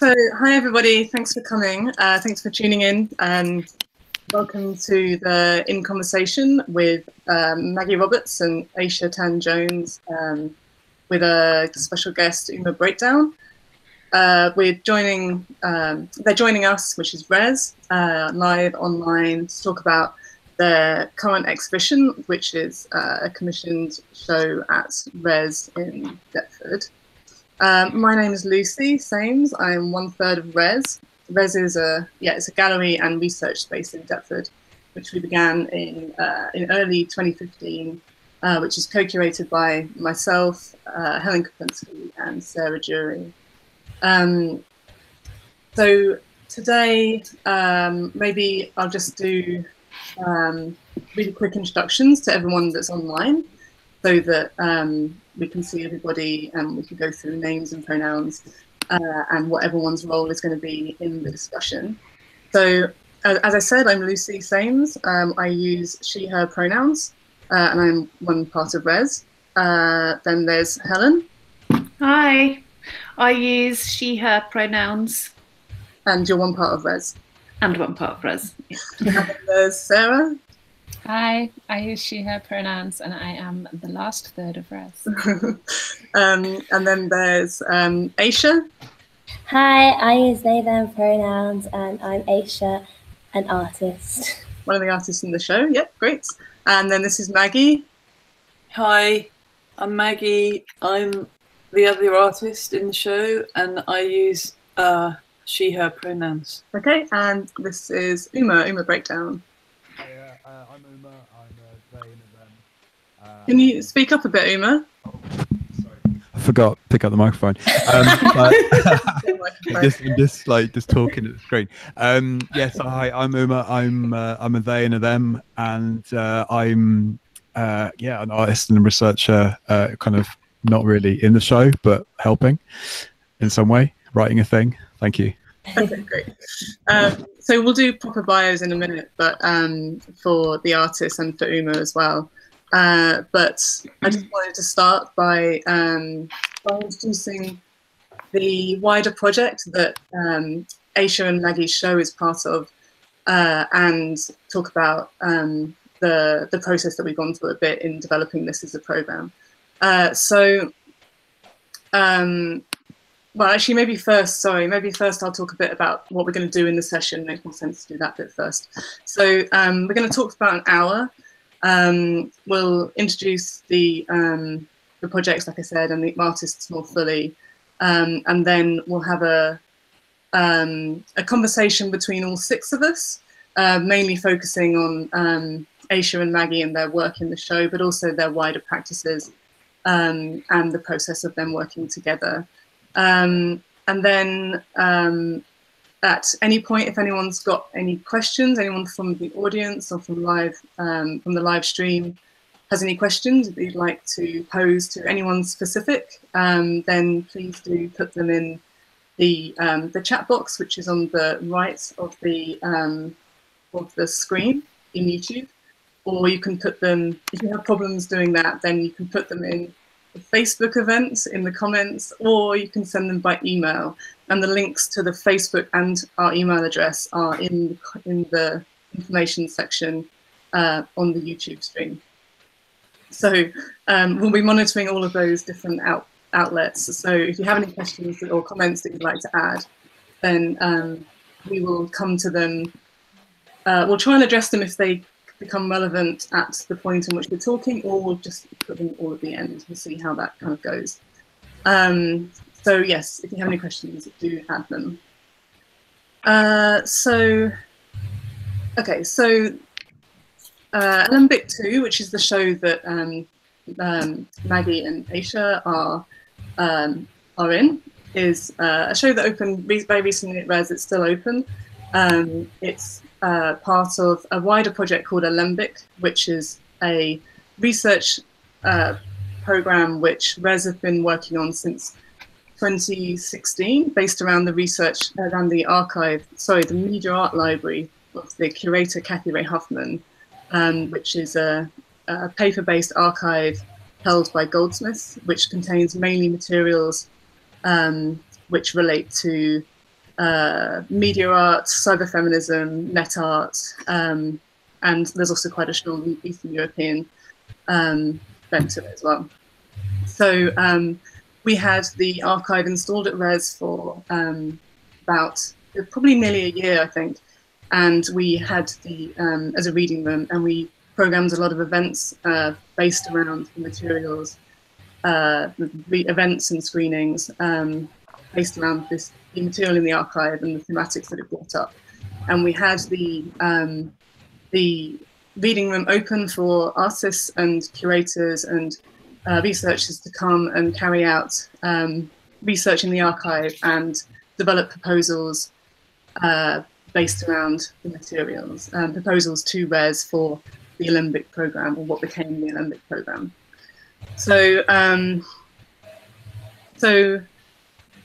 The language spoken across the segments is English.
So, hi everybody. Thanks for coming. Uh, thanks for tuning in. and welcome to the In Conversation with um, Maggie Roberts and Ayesha Tan Jones, um, with a special guest Uma Breakdown. Uh, we're joining. Um, they're joining us, which is Res, uh, live online to talk about their current exhibition, which is uh, a commissioned show at Res in Deptford. Um, my name is Lucy Sames. I'm one third of Res. Res is a yeah, it's a gallery and research space in Deptford, which we began in uh, in early 2015, uh, which is co-curated by myself, uh, Helen Kaplinsky, and Sarah Jury. Um, so today, um, maybe I'll just do um, really quick introductions to everyone that's online, so that um, we can see everybody and we can go through names and pronouns uh, and what everyone's role is going to be in the discussion. So, as I said, I'm Lucy Sames. Um, I use she, her pronouns, uh, and I'm one part of Res. Uh, then there's Helen. Hi, I use she, her pronouns. And you're one part of Res. And one part of Res. and there's Sarah. Hi, I use she, her pronouns, and I am the last third of Res. um, and then there's um, Ayesha. Hi, I use they, them pronouns, and I'm Ayesha, an artist. One of the artists in the show. Yep, great. And then this is Maggie. Hi, I'm Maggie. I'm the other artist in the show, and I use uh, she, her pronouns. Okay, and this is Uma, Uma Breakdown. Hi, uh, I'm Uma. I'm uh, they and them. Uh, Can you speak up a bit, Uma? Oh, sorry. I forgot pick up the microphone. Um, but just, just like just talking at the screen. Um, yes, hi. I'm Uma. I'm uh, I'm a they and a them, and uh, I'm uh, yeah an artist and a researcher. Uh, kind of not really in the show, but helping in some way, writing a thing. Thank you. Okay, great. Um, so we'll do proper bios in a minute, but um, for the artist and for Uma as well. Uh, but I just wanted to start by, um, by introducing the wider project that um, Ayesha and Maggie's show is part of, uh, and talk about um, the the process that we've gone through a bit in developing this as a program. Uh, so um, well, actually, maybe first, sorry, maybe first I'll talk a bit about what we're going to do in the session. It makes more sense to do that bit first. So um, we're going to talk for about an hour. Um, we'll introduce the um, the projects, like I said, and the artists more fully, um, and then we'll have a um, a conversation between all six of us, uh, mainly focusing on um, Ayesha and Maggie and their work in the show, but also their wider practices and the process of them working together. Um, and then um, at any point, if anyone's got any questions, anyone from the audience or from live um, from the live stream has any questions that you'd like to pose to anyone specific, um, then please do put them in the um, the chat box, which is on the right of the um, of the screen in YouTube. Or you can put them, if you have problems doing that, then you can put them in Facebook events in the comments, or you can send them by email. And the links to the Facebook and our email address are in, in the information section uh, on the YouTube stream. So um, we'll be monitoring all of those different out, outlets. So if you have any questions or comments that you'd like to add, then um, we will come to them. Uh, we'll try and address them if they become relevant at the point in which we're talking, or we'll just put them all at the end and see how that kind of goes. Um, so yes, if you have any questions, do add them. Uh, so, okay, so uh, Alembic 2, which is the show that um, um, Maggie and Ayesha are, um, are in, is uh, a show that opened re very recently at Res. It's still open. Um, it's uh, part of a wider project called Alembic, which is a research uh, program which Res have been working on since 2016, based around the research around the archive, sorry, the Media Art Library of the curator Kathy Ray Huffman, um, which is a, a paper-based archive held by Goldsmiths, which contains mainly materials um, which relate to uh, media art, cyberfeminism, net art, um, and there's also quite a strong Eastern European um, bent to it as well. So um, we had the archive installed at Res for um, about probably nearly a year, I think, and we had the um, as a reading room, and we programmed a lot of events uh, based around the materials, uh, the events and screenings um, based around this the material in the archive and the thematics that it brought up. And we had the um, the reading room open for artists and curators and uh, researchers to come and carry out um, research in the archive and develop proposals uh, based around the materials, um, proposals to RES for the Alembic program or what became the Alembic program. So, um, so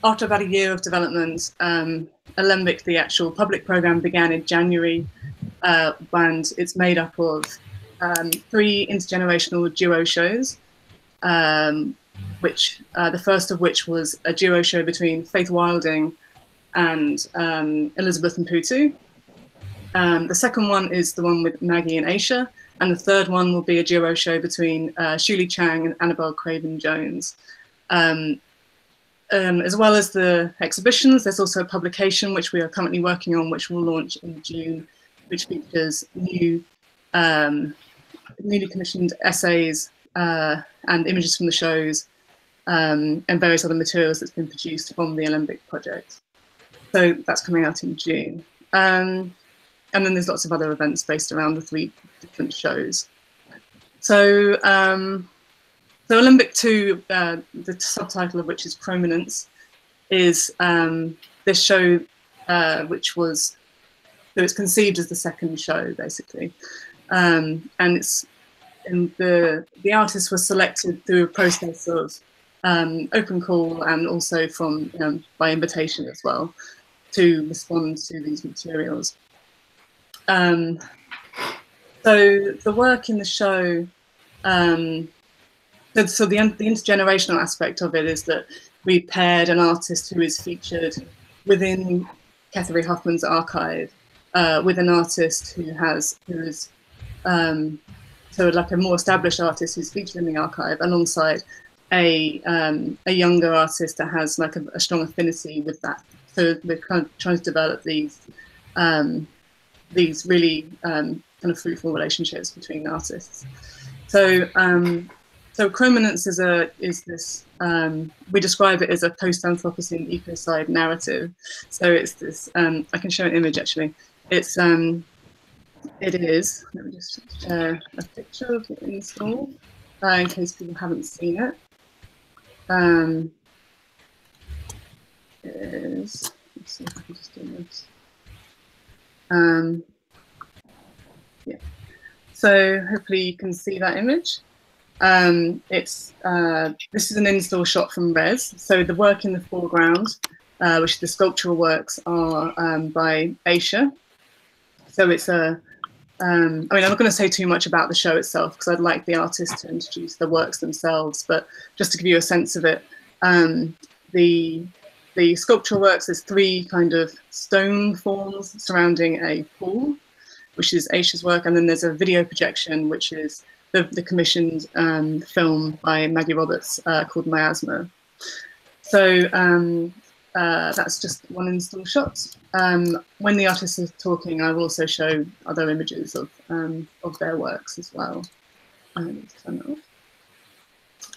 after about a year of development, um, Alembic, the actual public program, began in January, uh, and it's made up of um, three intergenerational duo shows, um, which uh, the first of which was a duo show between Faith Wilding and um, Elizabeth Mputu. Um, the second one is the one with Maggie and Ayesha, and the third one will be a duo show between uh, Shu Lea Cheang and Annabel Craven Jones. Um, um, as well as the exhibitions, there's also a publication which we are currently working on, which will launch in June, which features new, um, newly commissioned essays uh, and images from the shows um, and various other materials that's been produced from the Alembic project. So that's coming out in June. Um, and then there's lots of other events based around the three different shows. So um, so Alembic 2, uh, the subtitle of which is Chrominance, is um, this show uh, which was, so it's conceived as the second show, basically. Um, and it's, and the, the artists were selected through a process of um, open call and also from um, by invitation as well to respond to these materials. Um, so the work in the show um, so, so the, the intergenerational aspect of it is that we paired an artist who is featured within Catherine Huffman's archive uh, with an artist who has who is um, so like a more established artist who's featured in the archive alongside a um, a younger artist that has like a, a, strong affinity with that. So we're kind of trying to develop these um, these really um, kind of fruitful relationships between artists. So um, so chrominance is a is this um, we describe it as a post-Anthropocene ecocide narrative. So it's this. Um, I can show an image actually. It's um, it is. Let me just share a picture of the install uh, in case people haven't seen it. Um, it is. Let's see if I can just do this. Um, yeah. So hopefully you can see that image. Um, it's uh, this is an install shot from Res. So the work in the foreground, uh, which the sculptural works, are um, by Ayesha. So it's a. Um, I mean, I'm not going to say too much about the show itself because I'd like the artists to introduce the works themselves. But just to give you a sense of it, um, the the sculptural works is three kind of stone forms surrounding a pool, which is Ayesha's work, and then there's a video projection, which is the, the commissioned um, film by Maggie Roberts uh, called Miasma. So um, uh, that's just one install shot. Um, when the artist is talking, I will also show other images of um, of their works as well.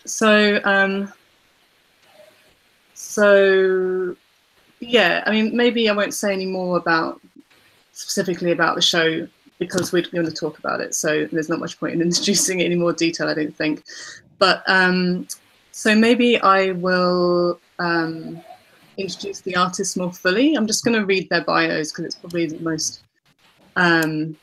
So, um, so yeah, I mean, maybe I won't say any more about specifically about the show because we're going to talk about it. So there's not much point in introducing any more detail, I don't think. But um, so maybe I will um, introduce the artists more fully. I'm just going to read their bios because it's probably the most um,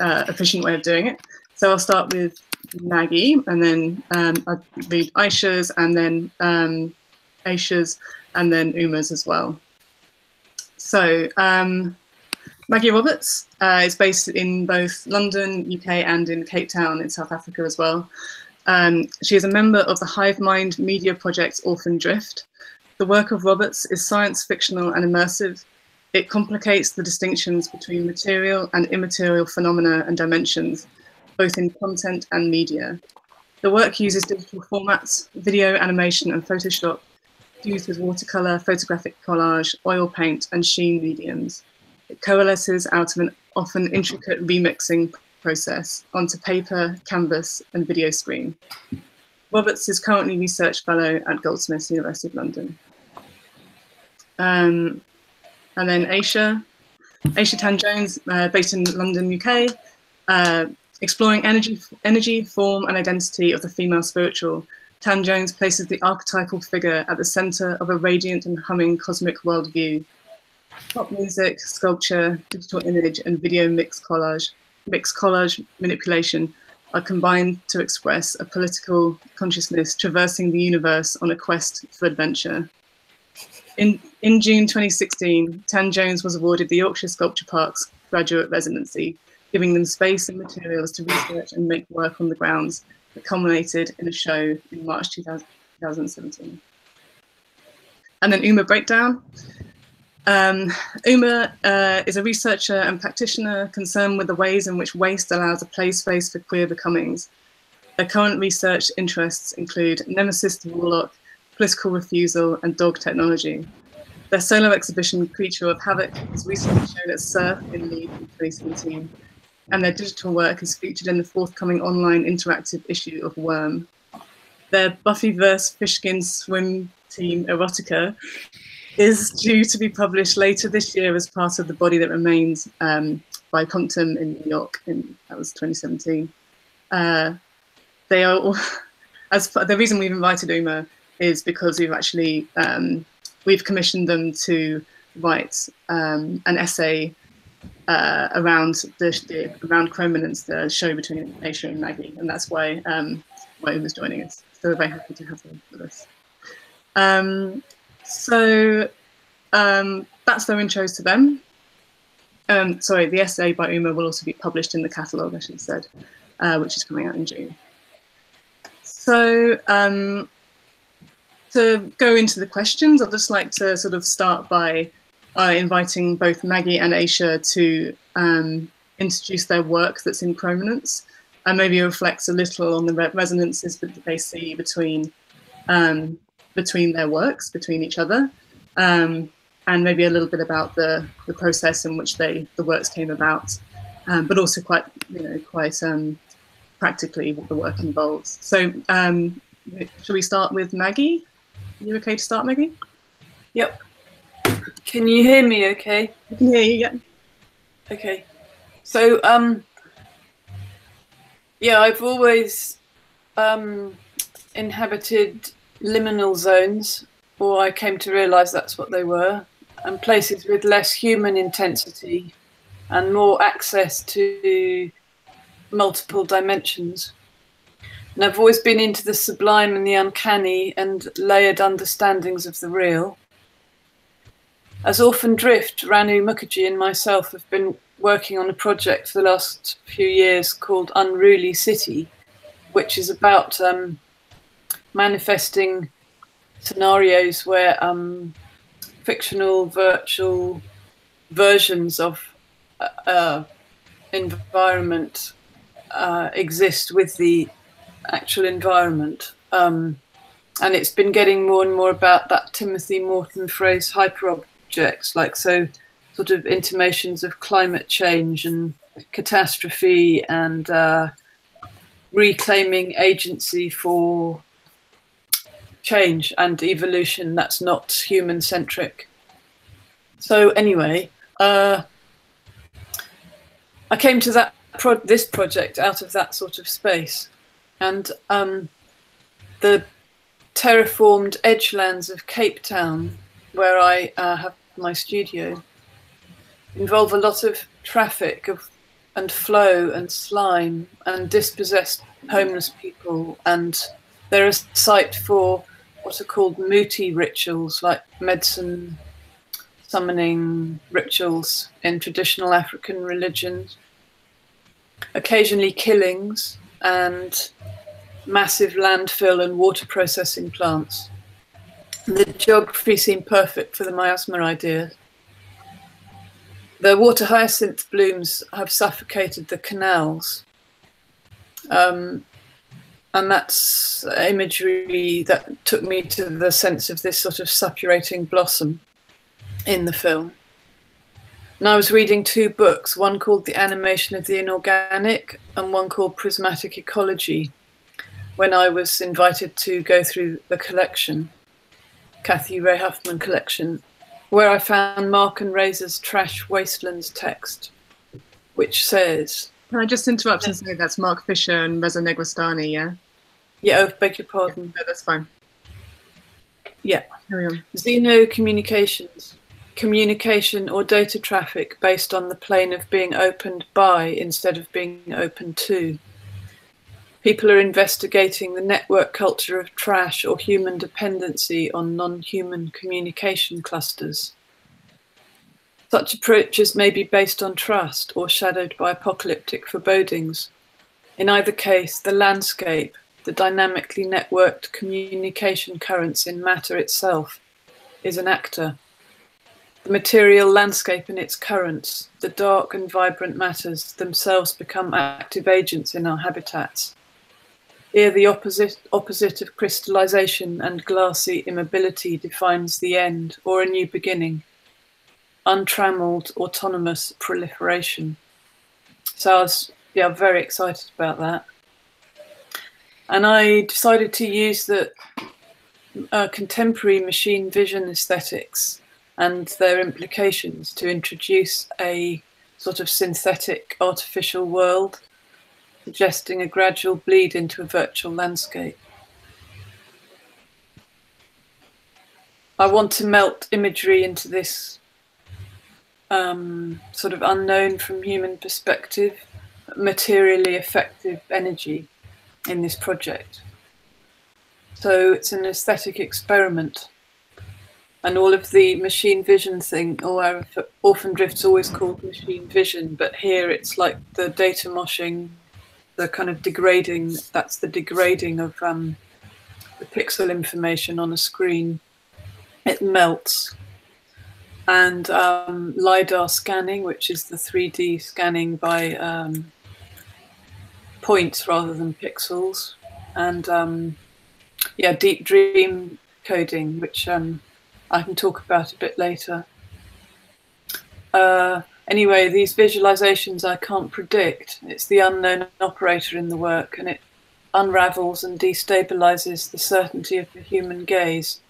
uh, efficient way of doing it. So I'll start with Maggie, and then um, I'll read Ayesha's, and then um, Ayesha's, and then Uma's as well. So um, Maggie Roberts uh, is based in both London, UK, and in Cape Town in South Africa as well. Um, she is a member of the Hive Mind media project Orphan Drift. The work of Roberts is science fictional and immersive. It complicates the distinctions between material and immaterial phenomena and dimensions, both in content and media. The work uses digital formats, video, animation, and Photoshop, fused with watercolor, photographic collage, oil paint, and sheen mediums. Coalesces out of an often intricate remixing process onto paper, canvas, and video screen. Roberts is currently Research Fellow at Goldsmiths, University of London. Um, and then Ayesha, Ayesha Tan Jones, uh, based in London, UK, uh, exploring energy, energy, form, and identity of the female spiritual. Tan Jones places the archetypal figure at the center of a radiant and humming cosmic worldview. Pop music, sculpture, digital image, and video mix collage, mix collage manipulation are combined to express a political consciousness traversing the universe on a quest for adventure. In, in June 2016, Tan Jones was awarded the Yorkshire Sculpture Park's graduate residency, giving them space and materials to research and make work on the grounds that culminated in a show in March 2000, 2017. And then Uma Breakdown. Um, Uma uh, is a researcher and practitioner concerned with the ways in which waste allows a play space for queer becomings. Her current research interests include Nemesis the Warlock, political refusal, and dog technology. Their solo exhibition, Creature of Havoc, was recently shown at Surf in Leeds in 2017, and their digital work is featured in the forthcoming online interactive issue of Worm. Their Buffyverse Fishkin swim team Erotica is due to be published later this year as part of The Body That Remains um, by Punctum in New York. In, that was 2017. Uh, they are, all, as the reason we've invited Uma is because we've actually um, we've commissioned them to write um, an essay uh, around the, the around Chrominance, the show between Ayesha and Maggie, and that's why um, why Uma's joining us. So we're very happy to have her with us. Um, so um, that's their intros to them. Um, sorry, the essay by Uma will also be published in the catalogue, I should have said, uh, which is coming out in June. So um, to go into the questions, I'd just like to sort of start by uh, inviting both Maggie and Ayesha to um, introduce their work that's in Chrominance and maybe reflect a little on the re resonances that they see between um, between their works, between each other, um, and maybe a little bit about the, the process in which they the works came about, um, but also quite you know quite um, practically what the work involves. So, um, shall we start with Maggie? Are you okay to start, Maggie? Yep. Can you hear me? Okay. I can hear you. Yeah. Okay. So, um, yeah, I've always um, inhabited liminal zones, or I came to realise that's what they were, and places with less human intensity and more access to multiple dimensions. And I've always been into the sublime and the uncanny and layered understandings of the real. As Orphan Drift, Ranu Mukherjee and myself have been working on a project for the last few years called Unruly City, which is about um, manifesting scenarios where um, fictional virtual versions of uh, uh, environment uh, exist with the actual environment. Um, and it's been getting more and more about that Timothy Morton phrase hyperobjects, like so sort of intimations of climate change and catastrophe and uh, reclaiming agency for change and evolution that's not human centric. So anyway, uh, I came to that pro this project out of that sort of space, and um, the terraformed edgelands of Cape Town, where I uh, have my studio, involve a lot of traffic of and flow and slime and dispossessed homeless people and they're a site for what are called muti rituals, like medicine summoning rituals in traditional African religions. Occasionally killings and massive landfill and water processing plants. the geography seemed perfect for the miasma idea. The water hyacinth blooms have suffocated the canals. Um, and that's imagery that took me to the sense of this sort of suppurating blossom in the film. And I was reading two books, one called The Animation of the Inorganic and one called Prismatic Ecology, when I was invited to go through the collection, Kathy Ray Huffman collection, where I found Mark and Reza's Trash Wastelands text, which says. Can I just interrupt and say that's Mark Fisher and Reza Negarestani, yeah? Yeah, oh, beg your pardon. No, that's fine. Yeah. Carry on. Xeno communications, communication or data traffic based on the plane of being opened by instead of being open to. People are investigating the network culture of trash or human dependency on non human communication clusters. Such approaches may be based on trust or shadowed by apocalyptic forebodings. In either case, the landscape, the dynamically networked communication currents in matter itself, is an actor. The material landscape and its currents, the dark and vibrant matters themselves become active agents in our habitats. Here, the opposite, opposite of crystallization and glassy immobility defines the end or a new beginning. Untrammeled, autonomous proliferation. So I was yeah, very excited about that. And I decided to use the uh, contemporary machine vision aesthetics and their implications to introduce a sort of synthetic artificial world suggesting a gradual bleed into a virtual landscape. I want to melt imagery into this um, sort of unknown from human perspective, materially effective energy in this project. So it's an aesthetic experiment. And all of the machine vision thing, or Orphan Drift's always called machine vision, but here it's like the data moshing the kind of degrading that's the degrading of um, the pixel information on a screen it melts and um, lidar scanning which is the 3d scanning by um, points rather than pixels and um, yeah deep dream coding which um, i can talk about a bit later uh, anyway, these visualizations I can't predict. It's the unknown operator in the work, and it unravels and destabilizes the certainty of the human gaze,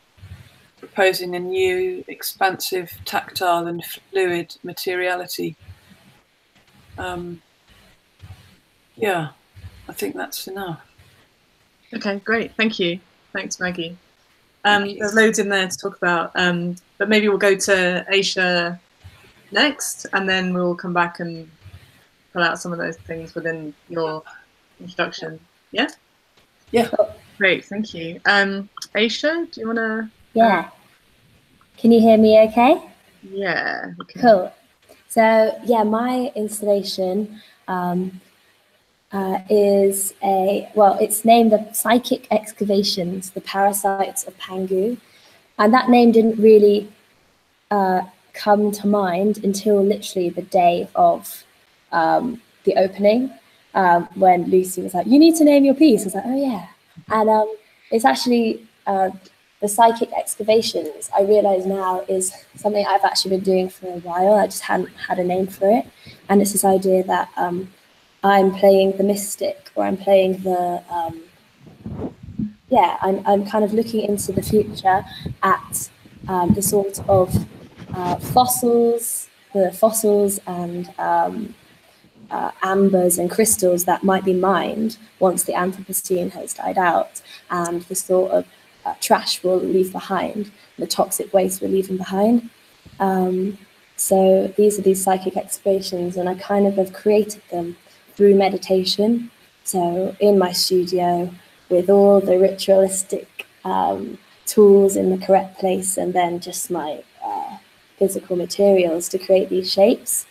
proposing a new, expansive, tactile, and fluid materiality. Um, yeah, I think that's enough. Okay, great. Thank you. Thanks, Maggie. Um, there's loads in there to talk about, um, but maybe we'll go to Ayesha next, and then we'll come back and pull out some of those things within your introduction. Yeah? Yeah. Great, thank you. Um, Ayesha, do you want to? Yeah. Can you hear me okay? Yeah. Okay. Cool. So, yeah, my installation um, uh, is a, well, it's named the Psychic Excavations, the Parasites of Pangu. And that name didn't really uh, come to mind until literally the day of um, the opening, um, when Lucy was like, "You need to name your piece." I was like, "Oh yeah," and um, it's actually uh, the psychic excavations. I realise now is something I've actually been doing for a while. I just hadn't had a name for it, and it's this idea that um, I'm playing the mystic, or I'm playing the um, yeah, I'm I'm kind of looking into the future at um, the sort of uh, fossils, the fossils and um, uh, ambers and crystals that might be mined once the Anthropocene has died out, and the sort of uh, trash we'll leave behind, the toxic waste we're leaving behind. Um, so these are these psychic explorations, and I kind of have created them through meditation. So in my studio, with all the ritualistic um, tools in the correct place, and then just my uh, physical materials to create these shapes.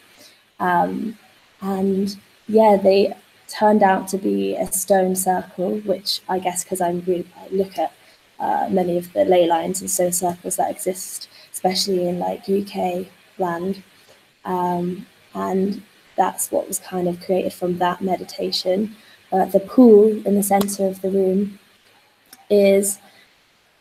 Um, and yeah, they turned out to be a stone circle, which I guess because I'm really I look at uh, many of the ley lines and stone circles that exist, especially in like UK land. Um, and that's what was kind of created from that meditation. Uh, the pool in the center of the room is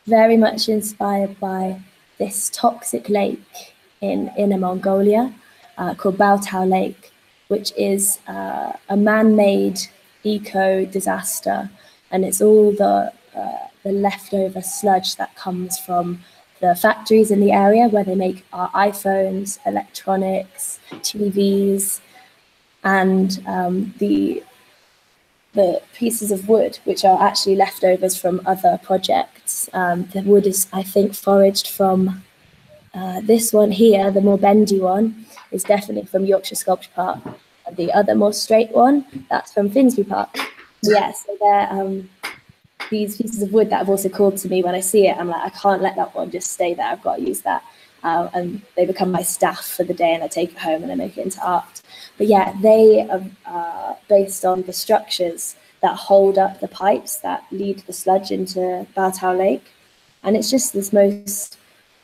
very much inspired by this toxic lake in Inner Mongolia uh, called Baotou Lake, which is uh, a man-made eco disaster, and it's all the uh, the leftover sludge that comes from the factories in the area where they make our iPhones, electronics, TVs, and um, the the pieces of wood, which are actually leftovers from other projects. Um, the wood is, I think, foraged from uh, this one here, the more bendy one, is definitely from Yorkshire Sculpture Park. And the other more straight one, that's from Finsbury Park. Yeah, so they're um, these pieces of wood that have also called to me when I see it. I'm like, I can't let that one just stay there. I've got to use that. Uh, and they become my staff for the day and I take it home and I make it into art. But yeah, they are uh, based on the structures that hold up the pipes that lead the sludge into Baotou Lake. And it's just this most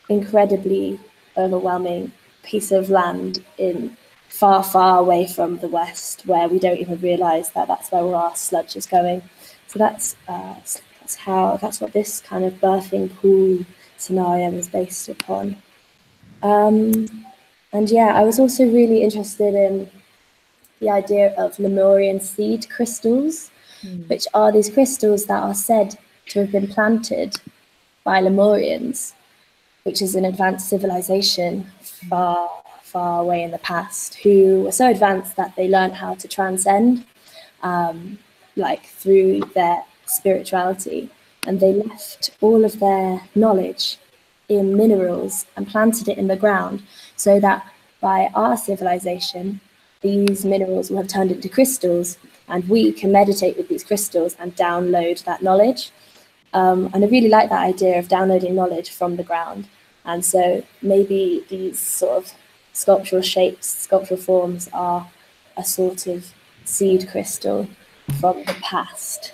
incredibly overwhelming piece of land in far, far away from the west, where we don't even realise that that's where all our sludge is going. So that's uh, that's how that's what this kind of birthing pool scenario is based upon. Um, and yeah, I was also really interested in the idea of Lemurian seed crystals, mm. which are these crystals that are said to have been planted by Lemurians which is an advanced civilization far, far away in the past, who were so advanced that they learned how to transcend, um, like through their spirituality. And they left all of their knowledge in minerals and planted it in the ground so that by our civilization, these minerals will have turned into crystals and we can meditate with these crystals and download that knowledge. Um, and I really like that idea of downloading knowledge from the ground. And so maybe these sort of sculptural shapes, sculptural forms are a sort of seed crystal from the past.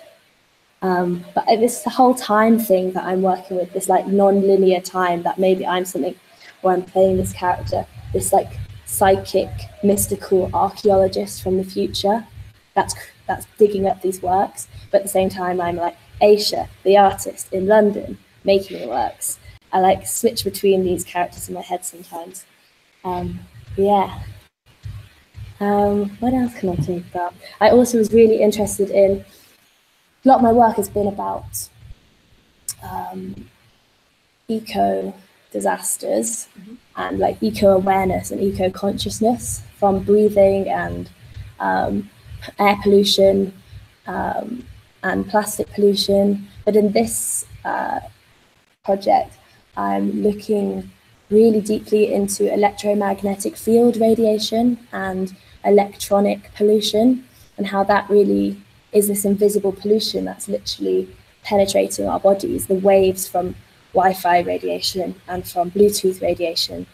Um, but this whole time thing that I'm working with, this like non-linear time that maybe I'm something where I'm playing this character, this like psychic, mystical archaeologist from the future. That's that's digging up these works, but at the same time, I'm like Ayesha, the artist in London, making the works. I like switch between these characters in my head sometimes. Um, yeah. Um, what else can I talk about? I also was really interested in a lot of my work has been about um, eco disasters mm-hmm. and like eco awareness and eco consciousness from breathing and um, air pollution um, and plastic pollution. But in this uh, project, I'm looking really deeply into electromagnetic field radiation and electronic pollution and how that really is this invisible pollution that's literally penetrating our bodies, the waves from Wi-Fi radiation and from Bluetooth radiation,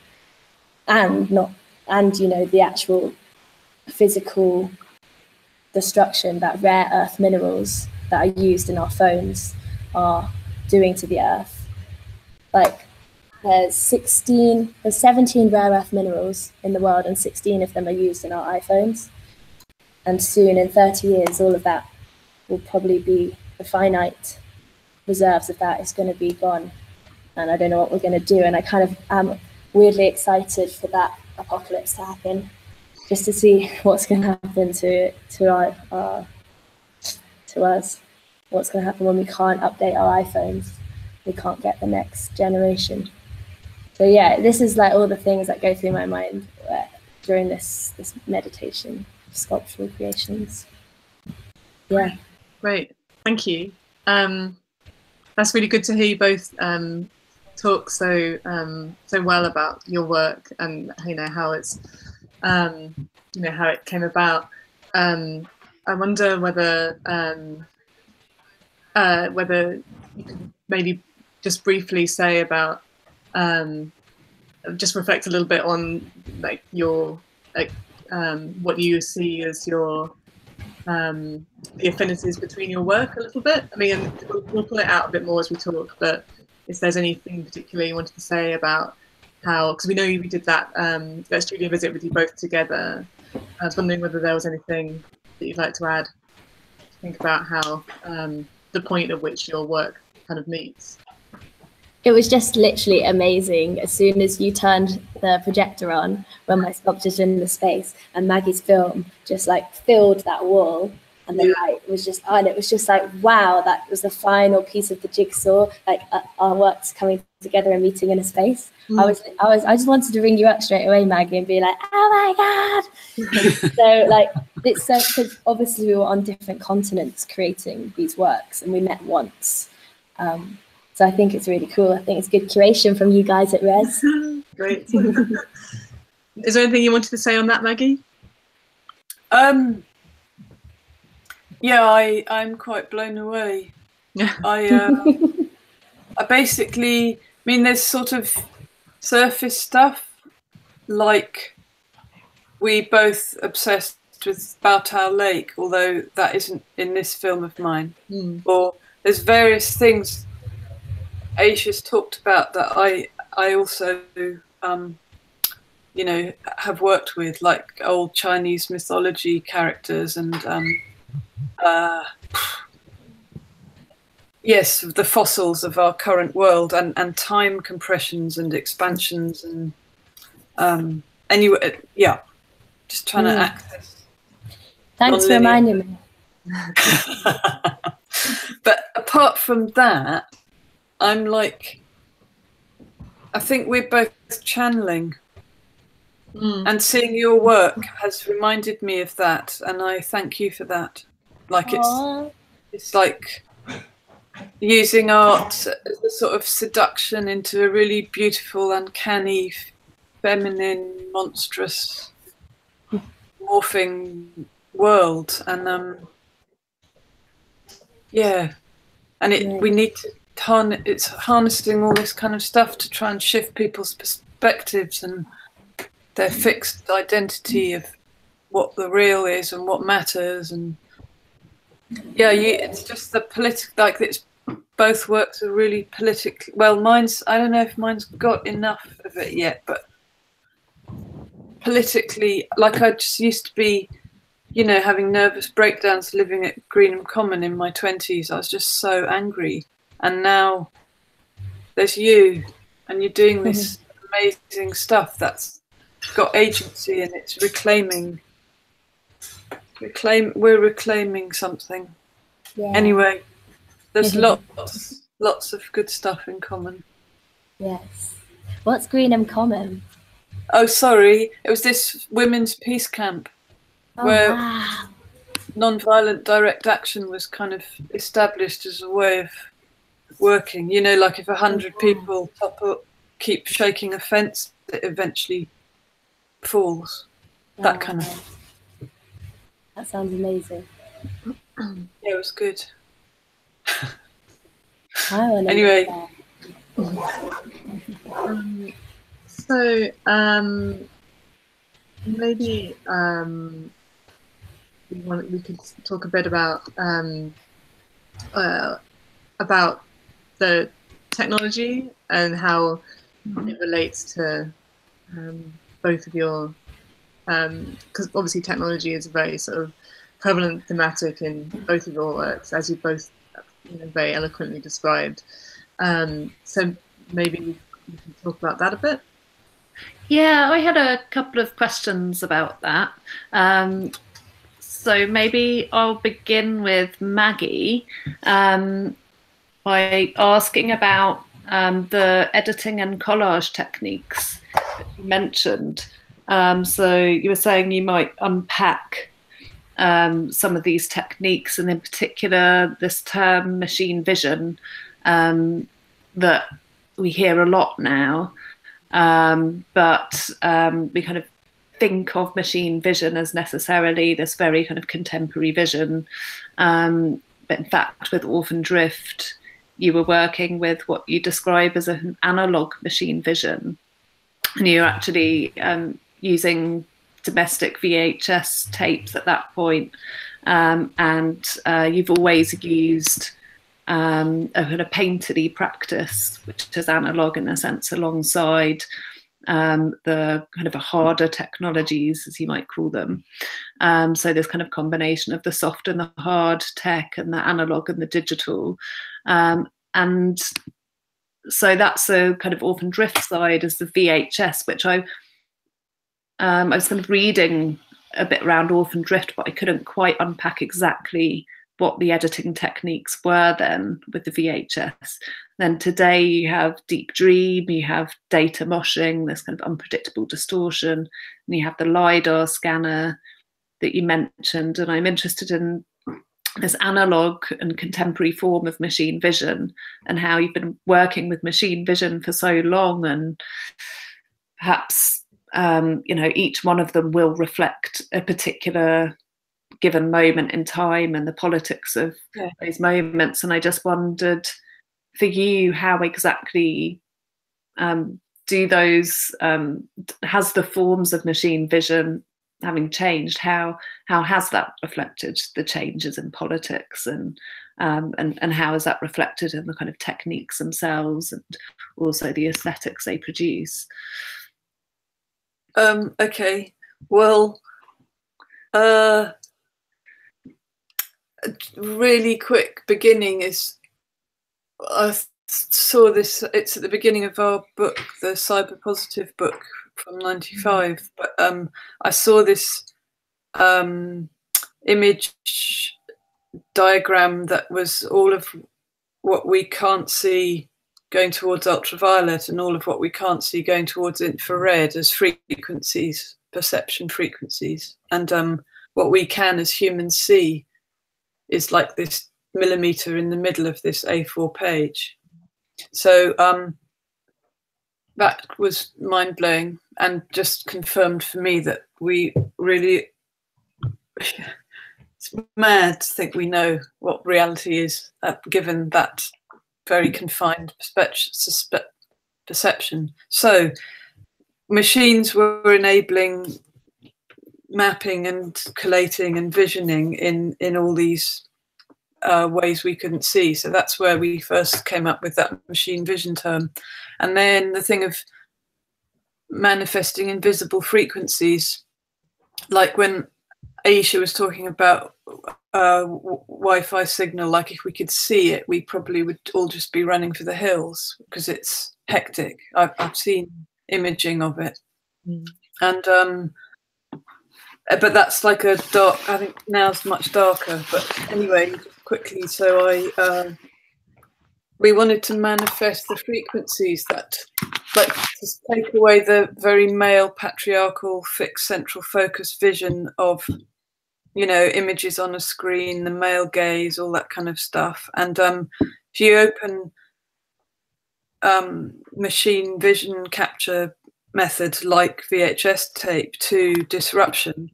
and not and you know the actual physical destruction that rare earth minerals that are used in our phones are doing to the earth. Like there's 16 there's 17 rare earth minerals in the world and 16 of them are used in our iPhones. And soon in 30 years all of that will probably be the finite reserves of that is going to be gone and I don't know what we're going to do and I kind of am weirdly excited for that apocalypse to happen just to see what's going to happen to to our, to us what's going to happen when we can't update our iPhones we can't get the next generation. So yeah, this is like all the things that go through my mind uh, during this this meditation, sculptural creations. Yeah. Great, thank you. Um, that's really good to hear you both um, talk so um, so well about your work and you know how it's um, you know how it came about. Um, I wonder whether um, uh, whether you could maybe just briefly say about um, just reflect a little bit on like your like um, what you see as your um, the affinities between your work a little bit. I mean, we'll, we'll pull it out a bit more as we talk, but if there's anything particularly you wanted to say about how, because we know you did that, um, that studio visit with you both together. I was wondering whether there was anything that you'd like to add. To Think about how um, the point at which your work kind of meets. It was just literally amazing. As soon as you turned the projector on, when my sculpture's in the space, and Maggie's film just like filled that wall, and the light was just on. It was just like, wow, that was the final piece of the jigsaw. Like uh, our works coming together and meeting in a space. I was, I was, I just wanted to ring you up straight away, Maggie, and be like, oh my god. so like, it's so because obviously we were on different continents creating these works, and we met once. Um, so I think it's really cool. I think it's good curation from you guys at Res. Great. Is there anything you wanted to say on that, Maggie? Um, yeah, I I'm quite blown away. Yeah. I um, I basically I mean there's sort of surface stuff like we both obsessed with Baotou Lake, although that isn't in this film of mine. Hmm. Or there's various things Ayesha's talked about that I I also um, you know have worked with like old Chinese mythology characters and um, uh, yes the fossils of our current world and, and time compressions and expansions and um, anyway yeah just trying Mm. to access Thanks for reminding me. but apart from that, I'm like, I think we're both channeling, Mm. and seeing your work has reminded me of that, and I thank you for that. Like it's Aw. it's like using art as a sort of seduction into a really beautiful, uncanny, feminine, monstrous, morphing world, and um, yeah, and it Yeah. we need to harn- it's harnessing all this kind of stuff to try and shift people's perspectives and their fixed identity of what the real is and what matters and yeah you, it's just the political like it's both works are really politically well mine's i don't know if mine's got enough of it yet but politically like i just used to be you know having nervous breakdowns living at greenham common in my 20s i was just so angry and now there's you and you're doing this amazing stuff that's got agency and it's reclaiming reclaim we're reclaiming something Yeah. anyway there's Mhm. lots lots of good stuff in common Yes. What's Greenham Common? oh sorry it was this women's peace camp Oh, Well- wow. non-violent direct action was kind of established as a way of working you know like if a hundred people top up, keep shaking a fence it eventually falls that Oh, kind of wow. That sounds amazing. yeah it was good I Anyway. Um, so um, maybe um, we want we could talk a bit about um, uh, about the technology and how it relates to um, both of your because obviously technology is a very sort of prevalent thematic in both of your works as you both you know, very eloquently described. Um, so maybe we can talk about that a bit. Yeah, I had a couple of questions about that. Um, so maybe I'll begin with Maggie um, by asking about um, the editing and collage techniques that you mentioned. Um, so you were saying you might unpack um, some of these techniques, and in particular, this term machine vision um, that we hear a lot now um, but um, we kind of think of machine vision as necessarily this very kind of contemporary vision. But in fact, with Orphan Drift, you were working with what you describe as an analog machine vision, and you're actually um, using domestic VHS tapes at that point um, and uh, you've always used um, a kind of painterly practice, which is analog in a sense, alongside um, the kind of harder technologies, as you might call them. Um, so this kind of combination of the soft and the hard tech, and the analog and the digital, um, and so that's the kind of orphan drift side as the VHS, which I um, I was kind of reading a bit around orphan drift, but I couldn't quite unpack exactly what the editing techniques were then with the VHS. Then today you have deep dream, you have data moshing, this kind of unpredictable distortion, and you have the LiDAR scanner that you mentioned. And I'm interested in this analog and contemporary form of machine vision and how you've been working with machine vision for so long and perhaps um, you know each one of them will reflect a particular given moment in time and the politics of yeah. those moments. And I just wondered for you how exactly um, do those um, has the forms of machine vision having changed how how has that reflected the changes in politics and um, and and how is that reflected in the kind of techniques themselves and also the aesthetics they produce um, okay well uh, really quick beginning is I saw this. It's at the beginning of our book, the cyber positive book from '95. Mm-hmm. But um, I saw this um, image diagram that was all of what we can't see going towards ultraviolet and all of what we can't see going towards infrared as frequencies, perception frequencies, and um, what we can as humans see is like this millimeter in the middle of this A4 page. So um, that was mind blowing and just confirmed for me that we really, it's mad to think we know what reality is uh, given that very confined perception. So machines were enabling mapping and collating and visioning in in all these uh, ways we couldn't see. So that's where we first came up with that machine vision term, and then the thing of manifesting invisible frequencies, like when Ayesha was talking about uh, Wi-Fi signal. Like if we could see it, we probably would all just be running for the hills because it's hectic. I've, I've seen imaging of it, mm. and um, but that's like a dark. I think now it's much darker. But anyway, quickly. So I uh, we wanted to manifest the frequencies that, like, take away the very male patriarchal fixed central focus vision of, you know, images on a screen, the male gaze, all that kind of stuff. And um, if you open um, machine vision capture methods like VHS tape to disruption,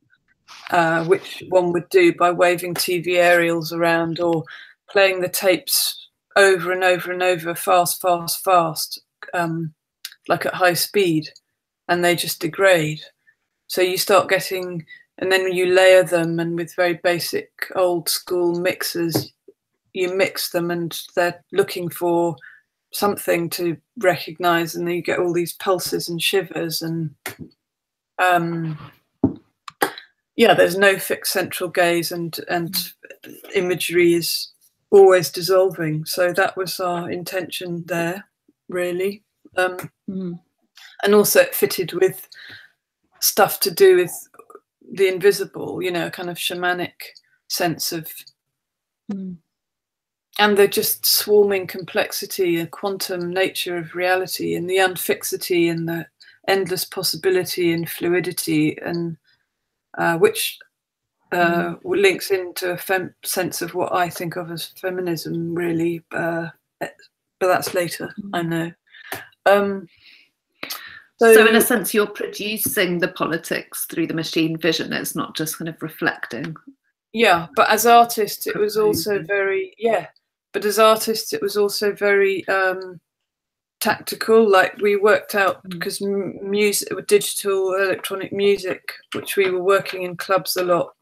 uh, which one would do by waving TV aerials around or playing the tapes over and over and over, fast, fast, fast, um, like at high speed, and they just degrade. So you start getting, and then you layer them, and with very basic old school mixers, you mix them, and they're looking for something to recognize, and then you get all these pulses and shivers and um, yeah, there's no fixed central gaze, and and imagery is always dissolving. So that was our intention there, really, um, mm. and also it fitted with stuff to do with the invisible, you know, a kind of shamanic sense of. Mm. And the just swarming complexity and quantum nature of reality, and the unfixity and the endless possibility and fluidity and uh, which uh, mm. links into a fem- sense of what I think of as feminism, really. Uh, but that's later, I mm. know. Um, so, so, in a sense, you're producing the politics through the machine vision. It's not just kind of reflecting. Yeah, but as artists, it was also very yeah. But as artists, it was also very um, tactical. Like we worked out because mm. music, digital electronic music, which we were working in clubs a lot,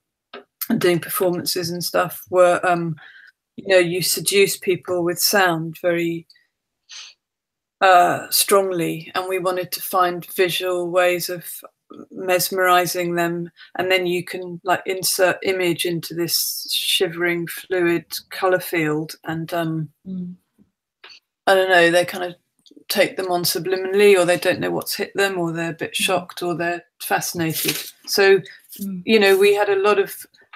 and doing performances and stuff were um, you know you seduce people with sound very uh, strongly and we wanted to find visual ways of mesmerizing them and then you can like insert image into this shivering fluid color field and um Mm. i don't know they kind of take them on subliminally or they don't know what's hit them or they're a bit Mm. shocked or they're fascinated so Mm. you know we had a lot of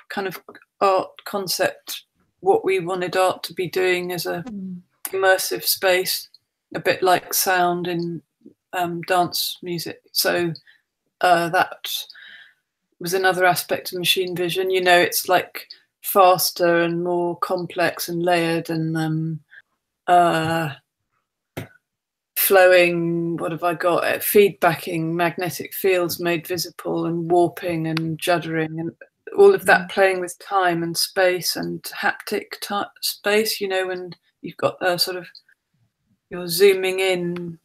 kind of art concept what we wanted art to be doing as a Mm. immersive space a bit like sound in um, dance music so uh, that was another aspect of machine vision you know it's like faster and more complex and layered and um, uh, flowing what have i got? Uh, feedbacking magnetic fields made visible and warping and juddering and all of that mm. playing with time and space and haptic ti space you know when you've got a sort of you're zooming in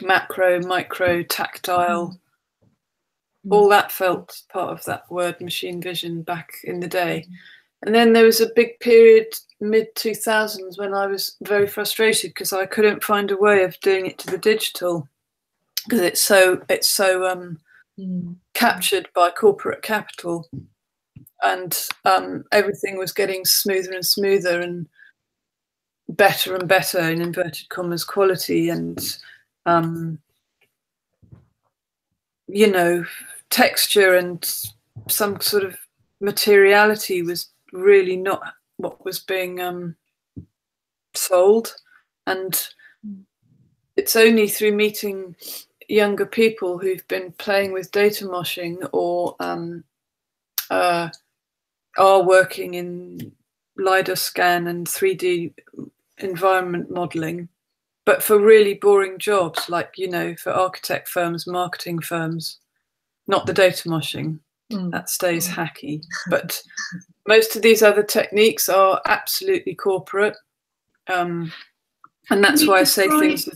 macro micro tactile. Mm. All mm. that felt part of that word machine vision back in the day and then there was a big period mid 2000s when i was very frustrated because i couldn't find a way of doing it to the digital because it's so it's so um Mm. captured by corporate capital and um, everything was getting smoother and smoother and better and better in inverted commas quality and um, you know texture and some sort of materiality was really not what was being um, sold and it's only through meeting younger people who've been playing with data moshing or um, uh, are working in LiDAR scan and 3D environment modeling, but for really boring jobs, like, you know, for architect firms, marketing firms, not the data moshing. Mm. That stays hacky. But most of these other techniques are absolutely corporate. Um, and that's why I say things.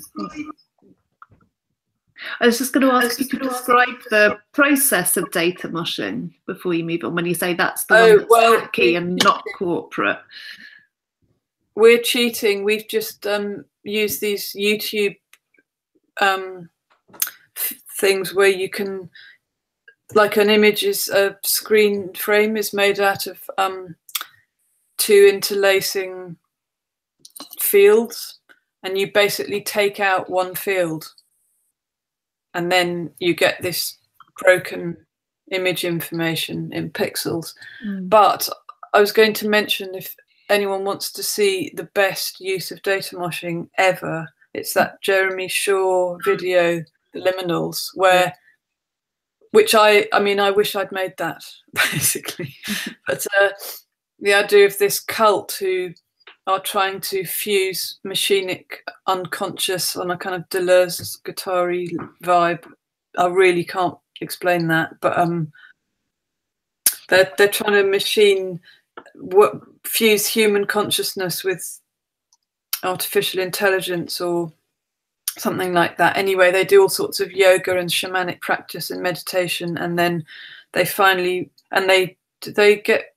I was just going to ask if you could describe the process of data moshing before you move on. When you say that's the Oh, one that's well, hacky and not corporate. we're cheating. We've just um, used these YouTube um, f- things where you can, like, an image is a screen frame is made out of um, two interlacing fields, and you basically take out one field, and then you get this broken image information in pixels. Mm. But I was going to mention if anyone wants to see the best use of data moshing ever, it's that Jeremy Shaw video, The Liminals, where which I I mean I wish I'd made that basically. but uh, the idea of this cult who are trying to fuse machinic unconscious on a kind of Deleuze Guattari vibe. I really can't explain that, but um they're they're trying to machine what fuse human consciousness with artificial intelligence or something like that. Anyway they do all sorts of yoga and shamanic practice and meditation and then they finally and they they get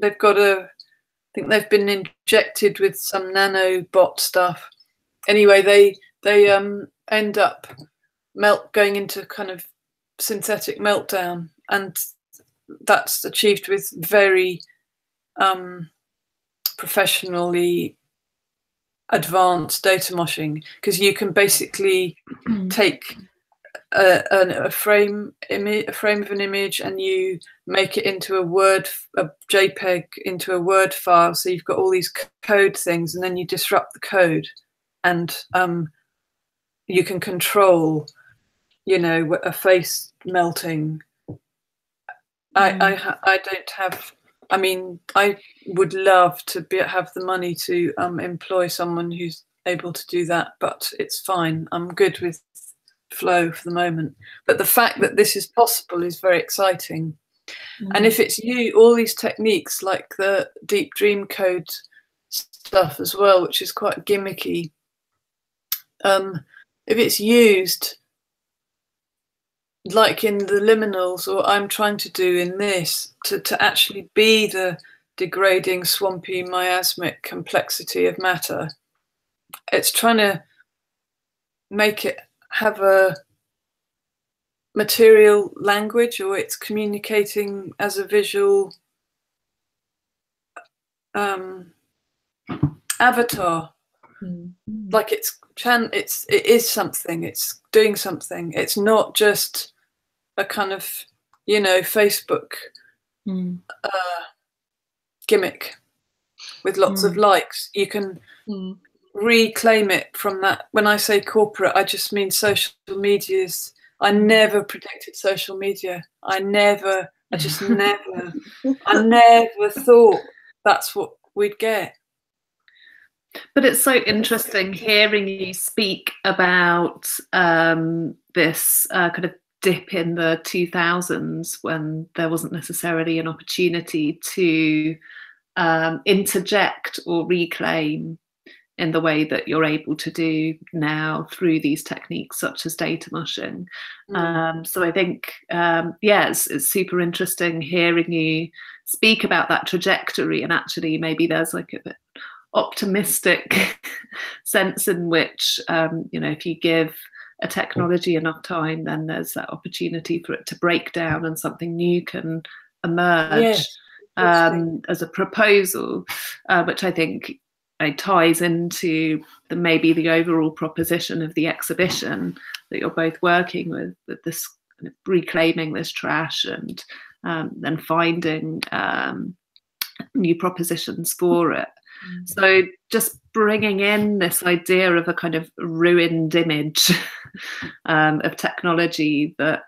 they've got a I think they've been injected with some nanobot stuff. Anyway they they um end up melt going into kind of synthetic meltdown and that's achieved with very um, professionally advanced data moshing because you can basically take a, a, frame image, a frame of an image, and you make it into a word, a JPEG into a Word file. So you've got all these code things, and then you disrupt the code, and um, you can control, you know, a face melting. I, I, I don't have I mean, I would love to be, have the money to um, employ someone who's able to do that, but it's fine. I'm good with flow for the moment. But the fact that this is possible is very exciting. And if it's you, all these techniques like the deep dream code stuff as well, which is quite gimmicky, um, if it's used like in the liminals, or I'm trying to do in this, to, to actually be the degrading, swampy, miasmic complexity of matter. It's trying to make it have a material language or it's communicating as a visual um, avatar mm. like it's chan it's it is something it's doing something it's not just a kind of you know facebook mm. uh, gimmick with lots mm. of likes you can mm. reclaim it from that when i say corporate i just mean social medias I never predicted social media. I never, I just never, I never thought that's what we'd get. But it's so interesting hearing you speak about um, this uh, kind of dip in the 2000s when there wasn't necessarily an opportunity to um, interject or reclaim in the way that you're able to do now through these techniques such as data moshing. Mm. Um, so I think, um, yeah, it's, it's, super interesting hearing you speak about that trajectory and actually maybe there's like a bit optimistic sense in which, um, you know, if you give a technology enough time, then there's that opportunity for it to break down and something new can emerge. Yes. Um, as a proposal, uh, which I think ties into the maybe the overall proposition of the exhibition that you're both working with, with this kind of reclaiming this trash and um, then finding um, new propositions for it. Mm. So just bringing in this idea of a kind of ruined image um, of technology that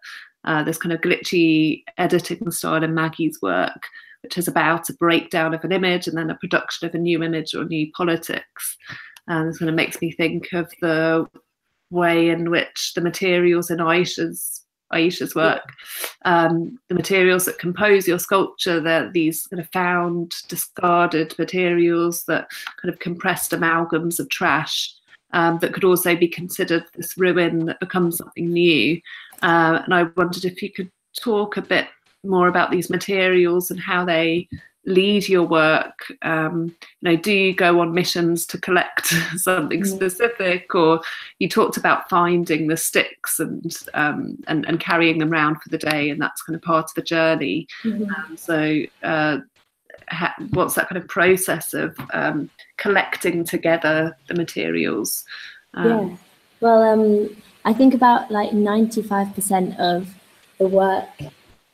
uh, this kind of glitchy editing style in Maggie's work which is about a breakdown of an image and then a production of a new image or new politics. And this kind of makes me think of the way in which the materials in Ayesha's Ayesha's work, um, the materials that compose your sculpture, they're these kind of found, discarded materials that kind of compressed amalgams of trash um, that could also be considered this ruin that becomes something new. Uh, and I wondered if you could talk a bit more about these materials and how they lead your work um, you know do you go on missions to collect something mm. specific or you talked about finding the sticks and um, and, and carrying them around for the day and that's kind of part of the journey mm-hmm. um, so uh, ha- what's that kind of process of um, collecting together the materials um, yeah well um, i think about like 95% of the work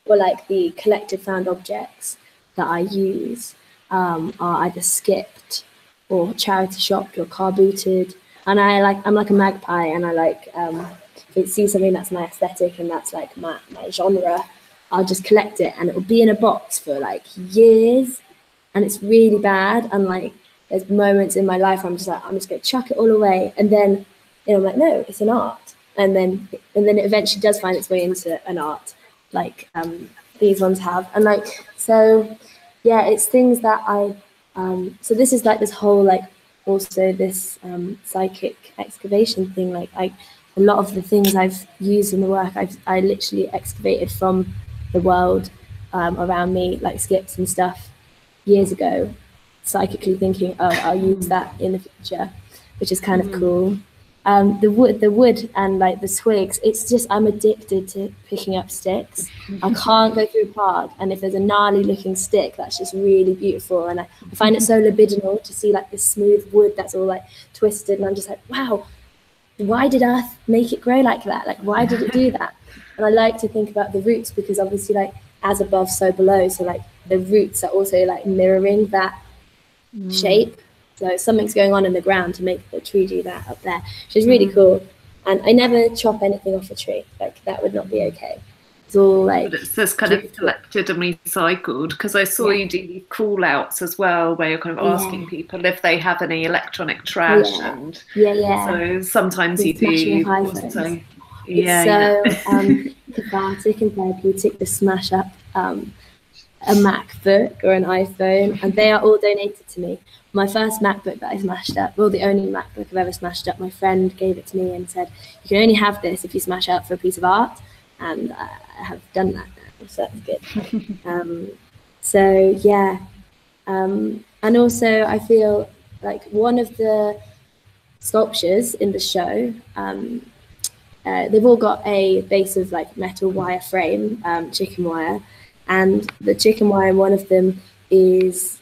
or like the collected found objects that I use um, are either skipped or charity shopped or car booted. And I like I'm like a magpie and I like um, see something that's my aesthetic and that's like my, my genre, I'll just collect it and it will be in a box for like years and it's really bad. And like there's moments in my life where I'm just like I'm just gonna chuck it all away. And then you know I'm like no it's an art. And then and then it eventually does find its way into an art like um, these ones have. And like, so yeah, it's things that I, um, so this is like this whole like also this um, psychic excavation thing. Like I, a lot of the things I've used in the work, I've I literally excavated from the world um, around me, like skips and stuff, years ago, psychically thinking, oh, I'll use that in the future, which is kind mm. of cool um, the wood, the wood, and like the twigs. It's just I'm addicted to picking up sticks. I can't go through a park, and if there's a gnarly looking stick, that's just really beautiful, and I, I find it so libidinal to see like this smooth wood that's all like twisted, and I'm just like, wow, why did Earth make it grow like that? Like, why did it do that? And I like to think about the roots because obviously, like as above, so below. So like the roots are also like mirroring that mm. shape so something's going on in the ground to make the tree do that up there, which is really mm. cool. And I never chop anything off a tree. Like that would not be okay. It's all like but it's just kind of collected and recycled because I saw yeah. you do call outs as well where you're kind of asking yeah. people if they have any electronic trash yeah. and yeah, yeah. So sometimes you do. So, yeah, it's so um, cathartic and therapeutic to smash up um, a MacBook or an iPhone, and they are all donated to me my first MacBook that I smashed up, well, the only MacBook I've ever smashed up, my friend gave it to me and said, You can only have this if you smash up for a piece of art. and I have done that now, so that's good. um, so yeah, um, and also I feel like one of the sculptures in the show. Um, uh, they've all got a base of like metal wire frame, um, chicken wire, and the chicken wire in one of them is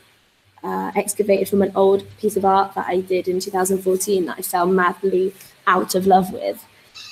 uh, excavated from an old piece of art that I did in 2014 that I fell madly out of love with.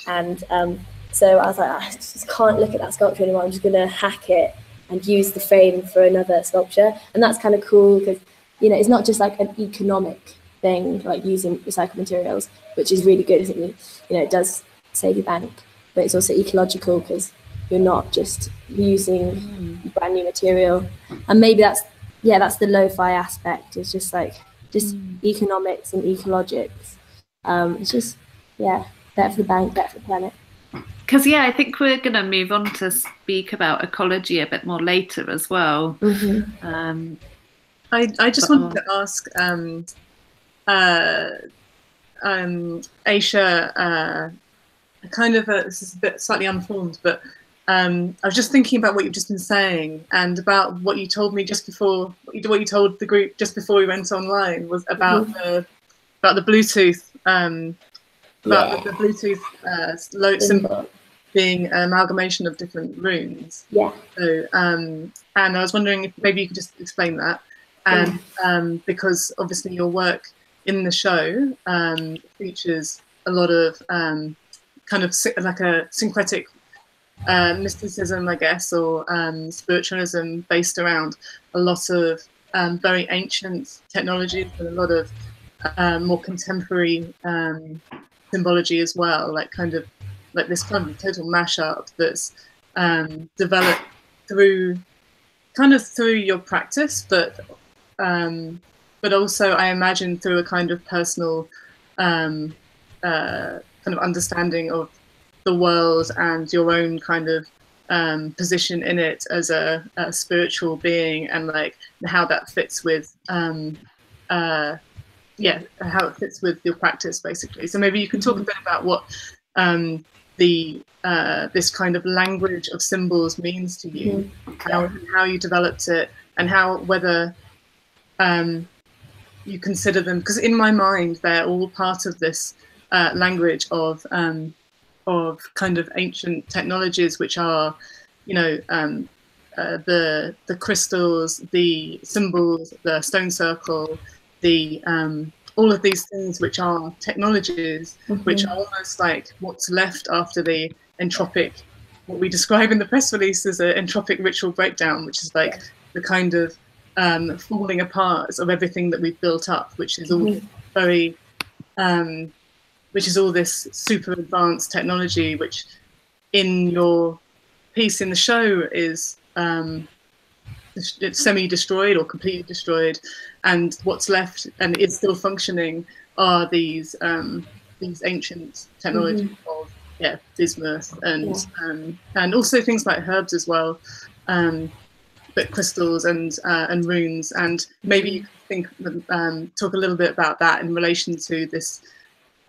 And um, so I was like, I just can't look at that sculpture anymore. I'm just going to hack it and use the frame for another sculpture. And that's kind of cool because, you know, it's not just like an economic thing, like using recycled materials, which is really good. Isn't it? You know, it does save your bank, but it's also ecological because you're not just using mm. brand new material. And maybe that's yeah, that's the lo-fi aspect. It's just like just mm. economics and ecologics. Um, it's just yeah, better for the bank, better for the planet. Because yeah, I think we're going to move on to speak about ecology a bit more later as well. Mm-hmm. Um, I I just wanted to ask um, uh, um, Ayesha, uh, kind of a, this is a bit slightly unformed, but um, I was just thinking about what you've just been saying and about what you told me just before what you, what you told the group just before we went online was about mm-hmm. the about the Bluetooth um, about yeah. the, the, Bluetooth uh, low symbol being an amalgamation of different runes. Yeah. So um, and I was wondering if maybe you could just explain that and um, because obviously your work in the show um, features a lot of um, kind of like a syncretic uh, mysticism, I guess, or um, spiritualism based around a lot of um, very ancient technologies and a lot of uh, more contemporary um, symbology as well, like kind of like this kind of total mashup that's um, developed through kind of through your practice, but um, but also I imagine through a kind of personal um, uh, kind of understanding of the world and your own kind of um, position in it as a, a, spiritual being and like how that fits with um, uh, yeah how it fits with your practice basically. So maybe you can talk a bit about what um, the uh, this kind of language of symbols means to you. Mm-hmm. how, how you developed it and how whether um, you consider them. Because in my mind they're all part of this uh, language of um, of kind of ancient technologies which are you know um, uh, the the crystals the symbols the stone circle the um, all of these things which are technologies mm-hmm. which are almost like what's left after the entropic what we describe in the press release as an entropic ritual breakdown which is like the kind of um, falling apart of everything that we've built up, which is all mm-hmm. very, um, which is all this super advanced technology, which in your piece in the show is um, it's semi-destroyed or completely destroyed, and what's left and is still functioning are these um, these ancient technologies mm-hmm. of yeah bismuth and yeah. Um, and also things like herbs as well. Um, but crystals and uh, and runes, and maybe you think um, talk a little bit about that in relation to this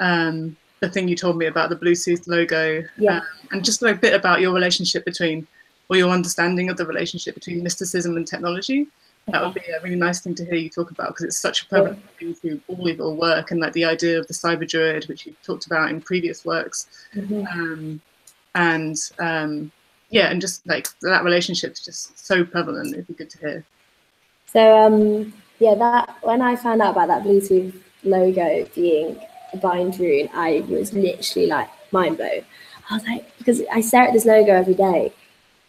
um, the thing you told me about the Bluetooth logo, yeah. Um, and just a bit about your relationship between or your understanding of the relationship between mysticism and technology. That would be a really nice thing to hear you talk about because it's such a prevalent thing through all of your work and like the idea of the cyber druid, which you've talked about in previous works, mm-hmm. um, and um, yeah, and just like that relationship is just so prevalent. It'd be good to hear. So um, yeah, that when I found out about that Bluetooth logo being a bind rune, I was literally like mind blown. I was like, because I stare at this logo every day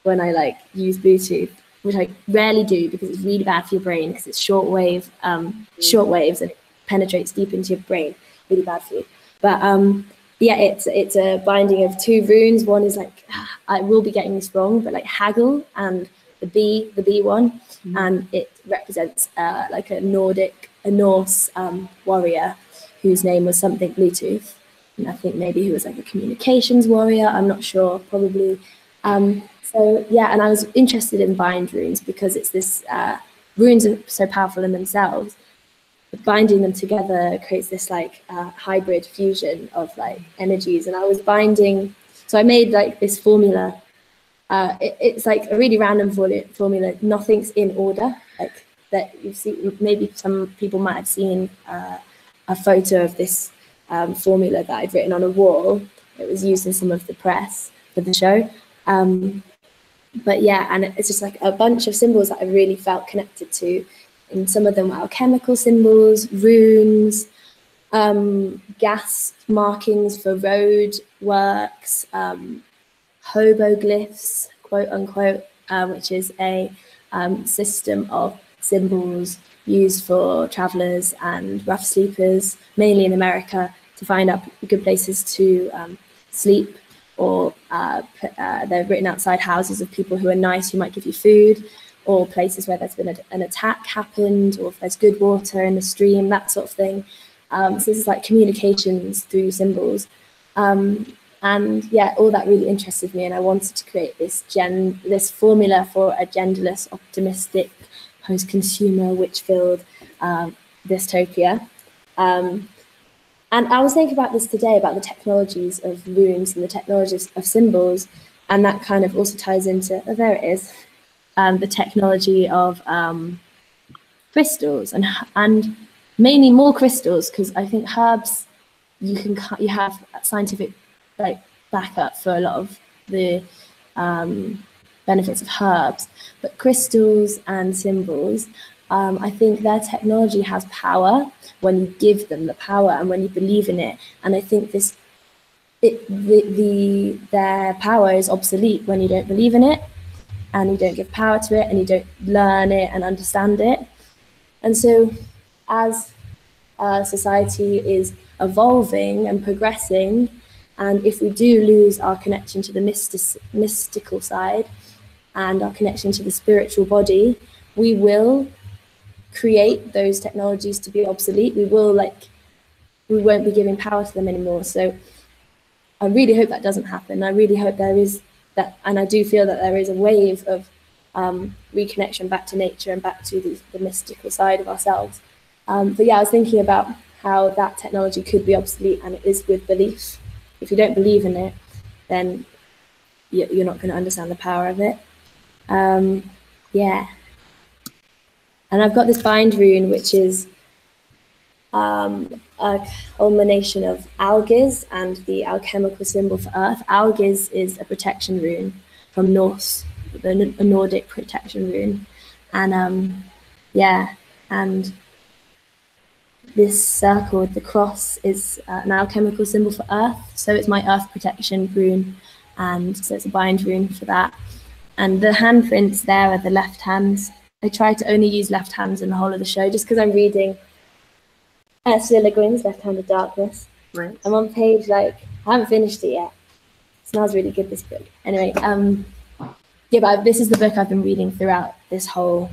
when I like use Bluetooth, which I rarely do because it's really bad for your brain because it's shortwave, um, short waves and it penetrates deep into your brain. Really bad for you. But um, yeah, it's it's a binding of two runes. One is like I will be getting this wrong, but like Hagall and the B, the B one, mm-hmm. and it represents uh, like a Nordic, a Norse um, warrior whose name was something Bluetooth. And I think maybe he was like a communications warrior. I'm not sure, probably. Um, so yeah, and I was interested in bind runes because it's this uh, runes are so powerful in themselves, But binding them together creates this like uh, hybrid fusion of like energies and i was binding so i made like this formula uh, it, it's like a really random formula. Nothing's in order. Like that you see, maybe some people might have seen uh, a photo of this um, formula that I'd written on a wall. It was used in some of the press for the show. Um, but yeah, and it's just like a bunch of symbols that I really felt connected to. And some of them were alchemical symbols, runes, um, gas markings for road works, um, hoboglyphs, quote unquote, uh, which is a um, system of symbols used for travelers and rough sleepers, mainly in America, to find out good places to um, sleep. Or uh, uh, they're written outside houses of people who are nice, who might give you food, or places where there's been a, an attack happened, or if there's good water in the stream, that sort of thing. Um, so this is like communications through symbols. Um, and yeah, all that really interested me, and I wanted to create this gen this formula for a genderless, optimistic, post-consumer, witch-filled um, dystopia. Um, and I was thinking about this today about the technologies of runes and the technologies of symbols, and that kind of also ties into oh, there it is, um, the technology of um, crystals and and mainly more crystals because I think herbs you can you have scientific like backup for a lot of the um, benefits of herbs, but crystals and symbols. Um, I think their technology has power when you give them the power and when you believe in it. And I think this, it, the, the their power is obsolete when you don't believe in it, and you don't give power to it, and you don't learn it and understand it. And so, as uh, society is evolving and progressing, and if we do lose our connection to the mystic, mystical side and our connection to the spiritual body, we will create those technologies to be obsolete. We will like, we won't be giving power to them anymore. So I really hope that doesn't happen. I really hope there is that, and I do feel that there is a wave of um, reconnection back to nature and back to the, the mystical side of ourselves. Um, but yeah, I was thinking about how that technology could be obsolete, and it is with belief. If you don't believe in it, then you're not going to understand the power of it. Um, yeah. And I've got this bind rune, which is um, a culmination of algiz and the alchemical symbol for earth. Algiz is a protection rune from Norse, the Nordic protection rune. And um, yeah, and this circle with the cross is uh, an alchemical symbol for earth. So it's my earth protection rune. And so it's a bind rune for that. And the handprints there are the left hands. I try to only use left hands in the whole of the show just because I'm reading Ursula Le Guin's Left Hand of Darkness. Right. I'm on page like I haven't finished it yet. It smells really good this book. Anyway, um yeah, but this is the book I've been reading throughout this whole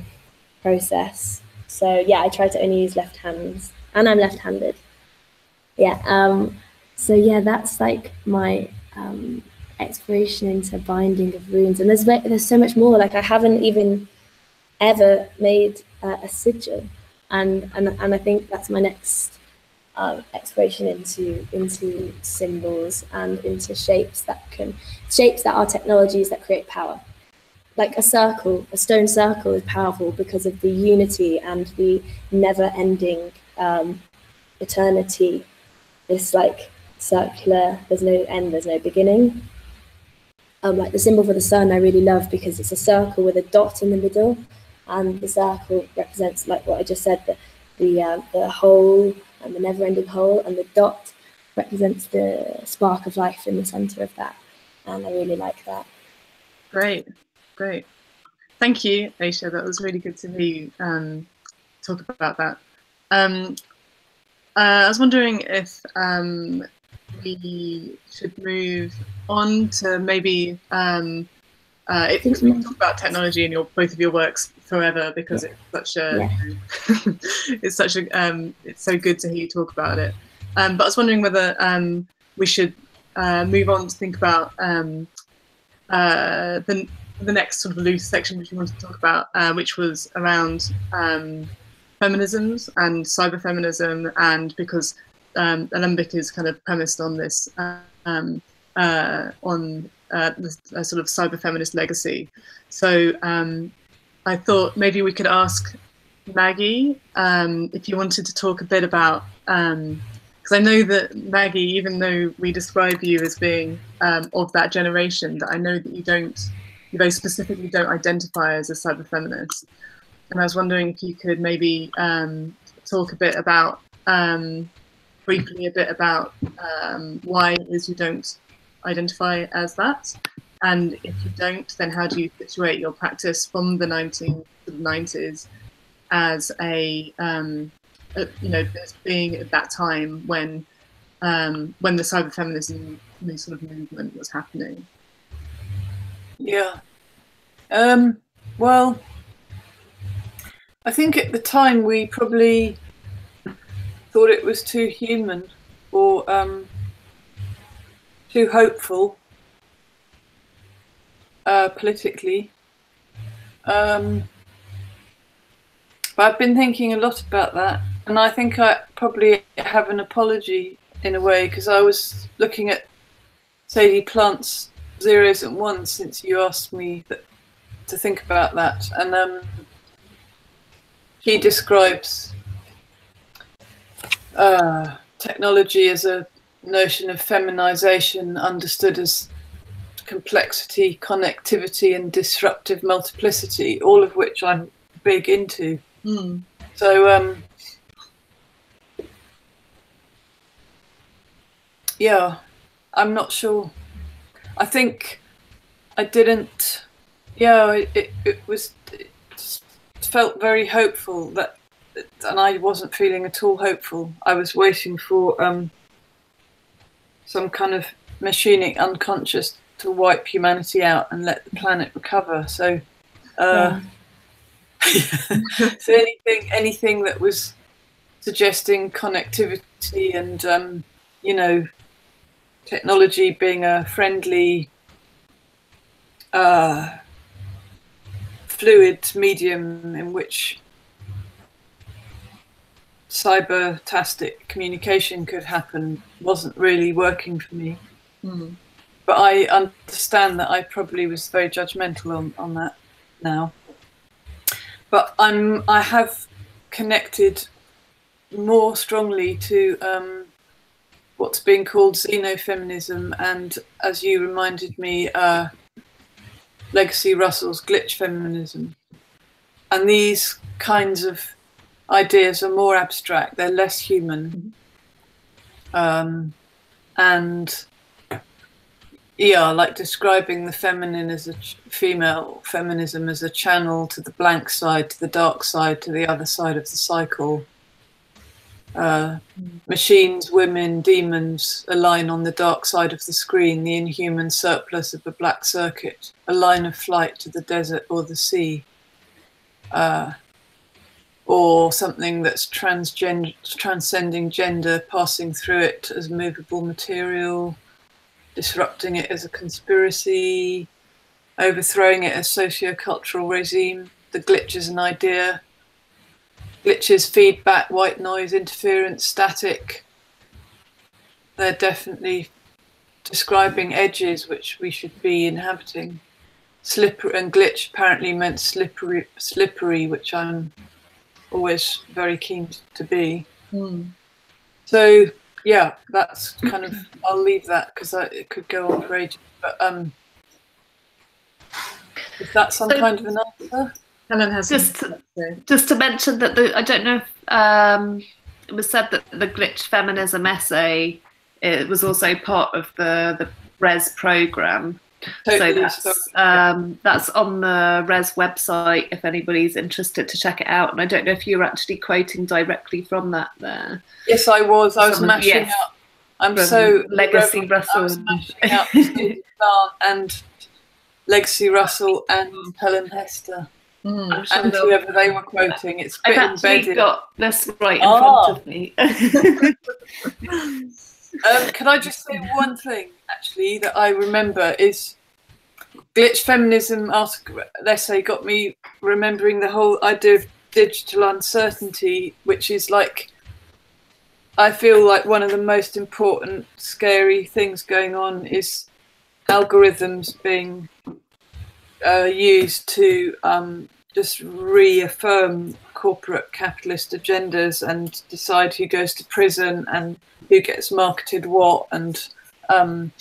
process. So yeah, I try to only use left hands and I'm left-handed. Yeah. Um, so yeah, that's like my um, exploration into binding of runes, and there's there's so much more. Like I haven't even ever made uh, a sigil, and and and I think that's my next uh, exploration into into symbols and into shapes that can shapes that are technologies that create power. Like a circle, a stone circle is powerful because of the unity and the never-ending um, eternity, this like circular, there's no end, there's no beginning. Um, like the symbol for the sun, I really love because it's a circle with a dot in the middle, and the circle represents like what I just said, the the, uh, the whole and the never-ending whole, and the dot represents the spark of life in the center of that, and I really like that. Great, great. Thank you, Ayesha. That was really good to hear um, talk about that. Um, uh, I was wondering if um, we should move on to maybe um, uh, it, we talk about technology in your both of your works forever because yeah. it's such a yeah. it's such a um, it's so good to hear you talk about it. Um, but I was wondering whether um, we should uh, move on to think about um, uh, the the next sort of loose section which we wanted to talk about, uh, which was around um, feminisms and cyber feminism, and because um, Alembic is kind of premised on this um, uh, on uh, a sort of cyber feminist legacy. So um, I thought maybe we could ask Maggie um, if you wanted to talk a bit about because I know that Maggie, even though we describe you as being um, of that generation, that I know that you don't, you very specifically don't identify as a cyber feminist. And I was wondering if you could maybe um, talk a bit about, um, briefly, a bit about um, why it is you don't identify as that. And if you don't, then how do you situate your practice from the 1990s as a, um, a you know, as being at that time when um, when the cyber feminism sort of movement was happening? Yeah. Um, well, I think at the time we probably thought it was too human or um, too hopeful uh, politically. Um, but I've been thinking a lot about that, and I think I probably have an apology in a way because I was looking at Sadie Plant's zeros and ones since you asked me that, to think about that, and um, he describes uh, technology as a notion of feminization understood as complexity, connectivity, and disruptive multiplicity, all of which I'm big into. Mm. So, um, yeah, I'm not sure. I think I didn't. Yeah, it, it, it was. It felt very hopeful that, and I wasn't feeling at all hopeful. I was waiting for um, some kind of machinic unconscious to wipe humanity out and let the planet recover. So, uh, yeah. so anything, anything that was suggesting connectivity and um, you know technology being a friendly, uh, fluid medium in which cyber-tastic communication could happen wasn't really working for me. Mm. But I understand that I probably was very judgmental on, on that now. But I'm I have connected more strongly to um, what's being called xenofeminism and, as you reminded me, uh, Legacy Russell's glitch feminism. And these kinds of ideas are more abstract, they're less human. Um, and yeah, like describing the feminine as a female feminism as a channel to the blank side, to the dark side, to the other side of the cycle uh, machines, women, demons, a line on the dark side of the screen, the inhuman surplus of a black circuit, a line of flight to the desert or the sea, uh, or something that's transcending gender, passing through it as movable material, disrupting it as a conspiracy, overthrowing it as socio-cultural regime, the glitch is an idea, glitches, feedback, white noise, interference, static. They're definitely describing edges which we should be inhabiting. Slippery and glitch apparently meant slippery, slippery, which I'm always very keen to be. Mm. So yeah, that's kind of. I'll leave that because it could go on for ages. But um, is that some So- kind of an answer? Helen has Just some- Just to mention that the I don't know if um, it was said that the glitch feminism essay it was also part of the the Res program. So that's um, that's on the Res website if anybody's interested to check it out. And I don't know if you were actually quoting directly from that there. Yes, I was. I was Some- mashing yes. up. I'm so Legacy was Russell. up and Legacy Russell and Helen Hester Mm. Sure and whoever they were quoting. It's a I've actually embedded. got this right in Ah. front of me. Um, can I just say one thing actually that I remember is glitch feminism essay got me remembering the whole idea of digital uncertainty, which is like I feel like one of the most important scary things going on is algorithms being uh, used to um, just reaffirm corporate capitalist agendas and decide who goes to prison and who gets marketed what and um,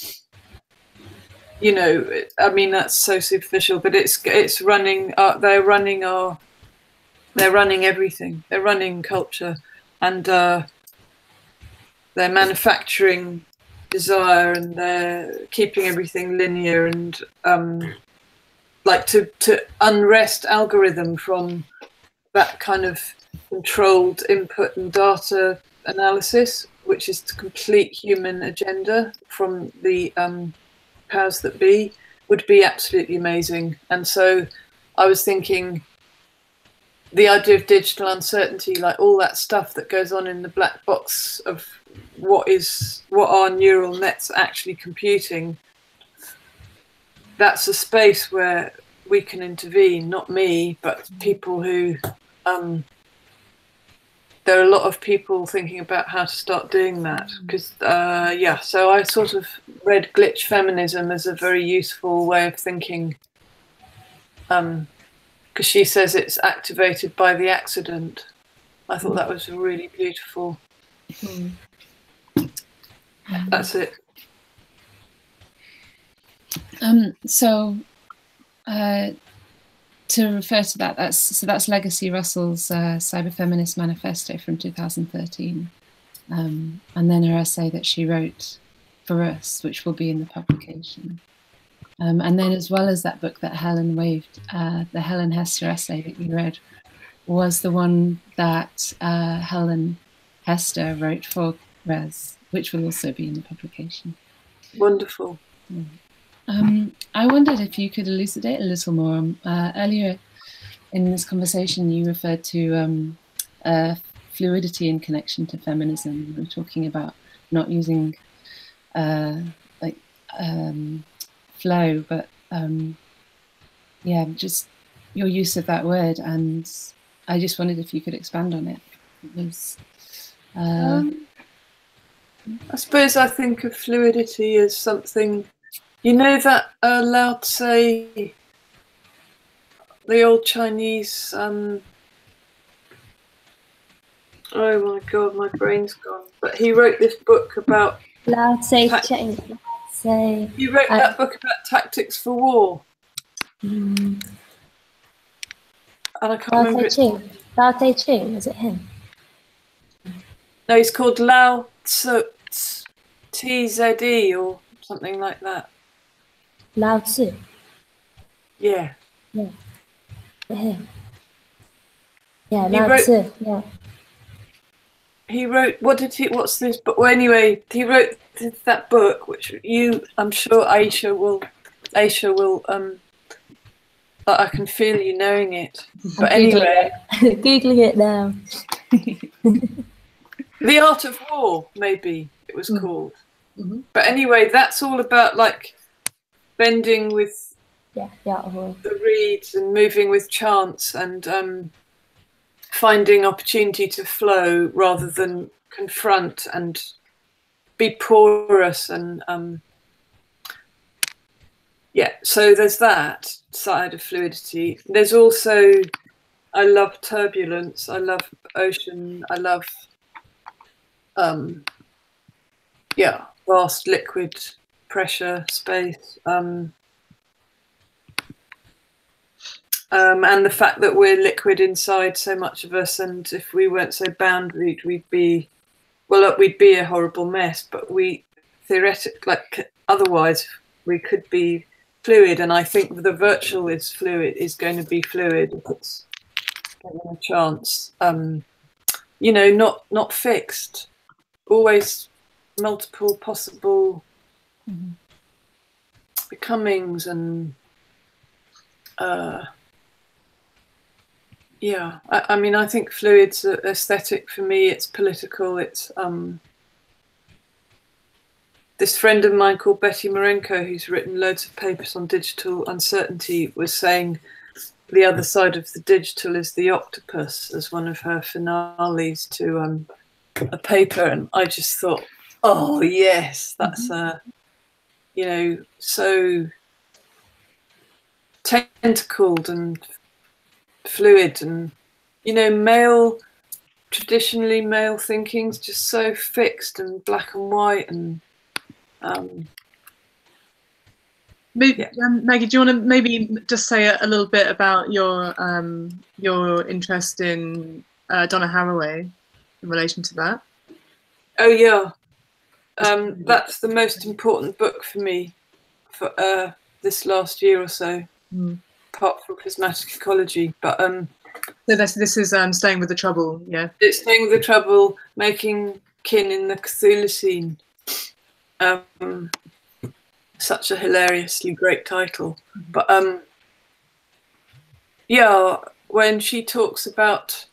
you know i mean that's so superficial but it's it's running uh, they're running our they're running everything. They're running culture and uh, they're manufacturing desire and they're keeping everything linear and um, like to to unrest algorithm from that kind of controlled input and data analysis, which is to complete human agenda from the um, powers that be, would be absolutely amazing. And so I was thinking the idea of digital uncertainty, like all that stuff that goes on in the black box of what is what are neural nets actually computing, that's a space where we can intervene, not me, but people who um, there are a lot of people thinking about how to start doing that because uh, yeah so i sort of read glitch feminism as a very useful way of thinking because um, she says it's activated by the accident. I thought that was really beautiful. Mm. that's it. Um, so uh, to refer to that, that's so that's Legacy Russell's uh, Cyber Feminist Manifesto from 2013, um, and then her essay that she wrote for us, which will be in the publication. Um, and then, as well as that book that Helen waved, uh, the Helen Hester essay that you read was the one that uh, Helen Hester wrote for Res, which will also be in the publication. Wonderful. Mm. Um, I wondered if you could elucidate a little more. Um, uh, earlier in this conversation, you referred to um, uh, fluidity in connection to feminism. We were talking about not using uh, like um, flow, but um, yeah, just your use of that word. And I just wondered if you could expand on it. It was. Uh, um, I suppose I think of fluidity as something you know that uh, Lao Tse, the old Chinese. Um, oh my god, my brain's gone. But he wrote this book about Lao Tse Ching. Say, he wrote that book about tactics for war. Mm. And I can't Lao remember. Tse Ching. Lao Tse Ching, is it him? No, he's called Lao Tse TZE or something like that. Lao Tzu. Yeah. Yeah. Yeah, yeah Lao wrote, Tzu. Yeah. He wrote. What did he? What's this book? Well, anyway, he wrote that book, which you, I'm sure, Ayesha will, Ayesha will. Um, I can feel you knowing it. But anyway, it. googling it now. the Art of War, maybe it was mm. called. Mm-hmm. But anyway, that's all about like bending with yeah, yeah, the reeds and moving with chance and um, finding opportunity to flow rather than confront and be porous and um, yeah so there's that side of fluidity. There's also i love turbulence i love ocean i love um yeah vast liquid pressure, space, um, um, and the fact that we're liquid inside so much of us, and if we weren't so boundaried, we'd be, well, we'd be a horrible mess. But we, theoretically, like otherwise, we could be fluid, and I think the virtual is fluid is going to be fluid if it's given a chance. Um, you know, not not fixed, always multiple possible mm-hmm. becomings and uh, yeah I, I, mean i think fluid's aesthetic for me it's political it's um, this friend of mine called Betti Marenko who's written loads of papers on digital uncertainty was saying the other side of the digital is the octopus as one of her finales to um, a paper and i just thought oh yes that's mm-hmm. uh, you know, so tentacled and fluid and you know male traditionally male thinking's just so fixed and black and white and um, Maybe, Yeah. um, Maggie, do you want to maybe just say a, a little bit about your um, your interest in uh, Donna Haraway in relation to that? oh yeah um, that's the most important book for me for uh, this last year or so Mm. apart from prismatic ecology but um, So this this is um, staying with the trouble, yeah. it's staying with the trouble making kin in the Chthulucene. Um, such a hilariously great title, but um, yeah, when she talks about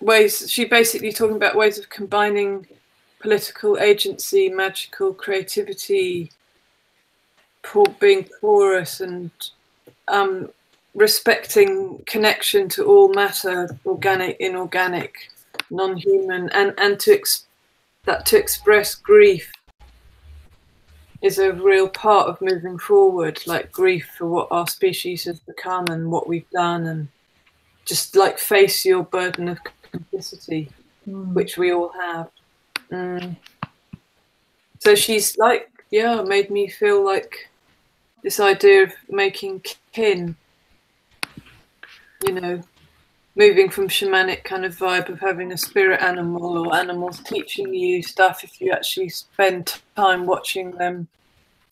ways, she basically talking about ways of combining political agency, magical creativity, poor, being porous, and um, respecting connection to all matter, organic, inorganic, non-human, and and to ex- that to express grief is a real part of moving forward, like grief for what our species has become and what we've done, and just like face your burden of complicity, which we all have. Mm. So she's like, yeah, made me feel like this idea of making kin you know, moving from shamanic kind of vibe of having a spirit animal or animals teaching you stuff if you actually spend time watching them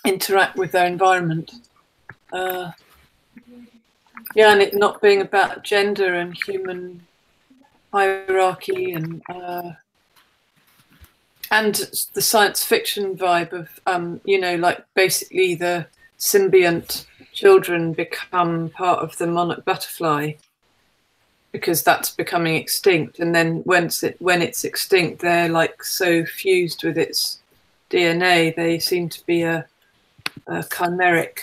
interact with their environment. Uh, yeah, and it not being about gender and human hierarchy and uh, and the science fiction vibe of um, you know like basically the symbiont children become part of the monarch butterfly because that's becoming extinct. And then once it when it's extinct they're like so fused with its dna they seem to be a, a chimeric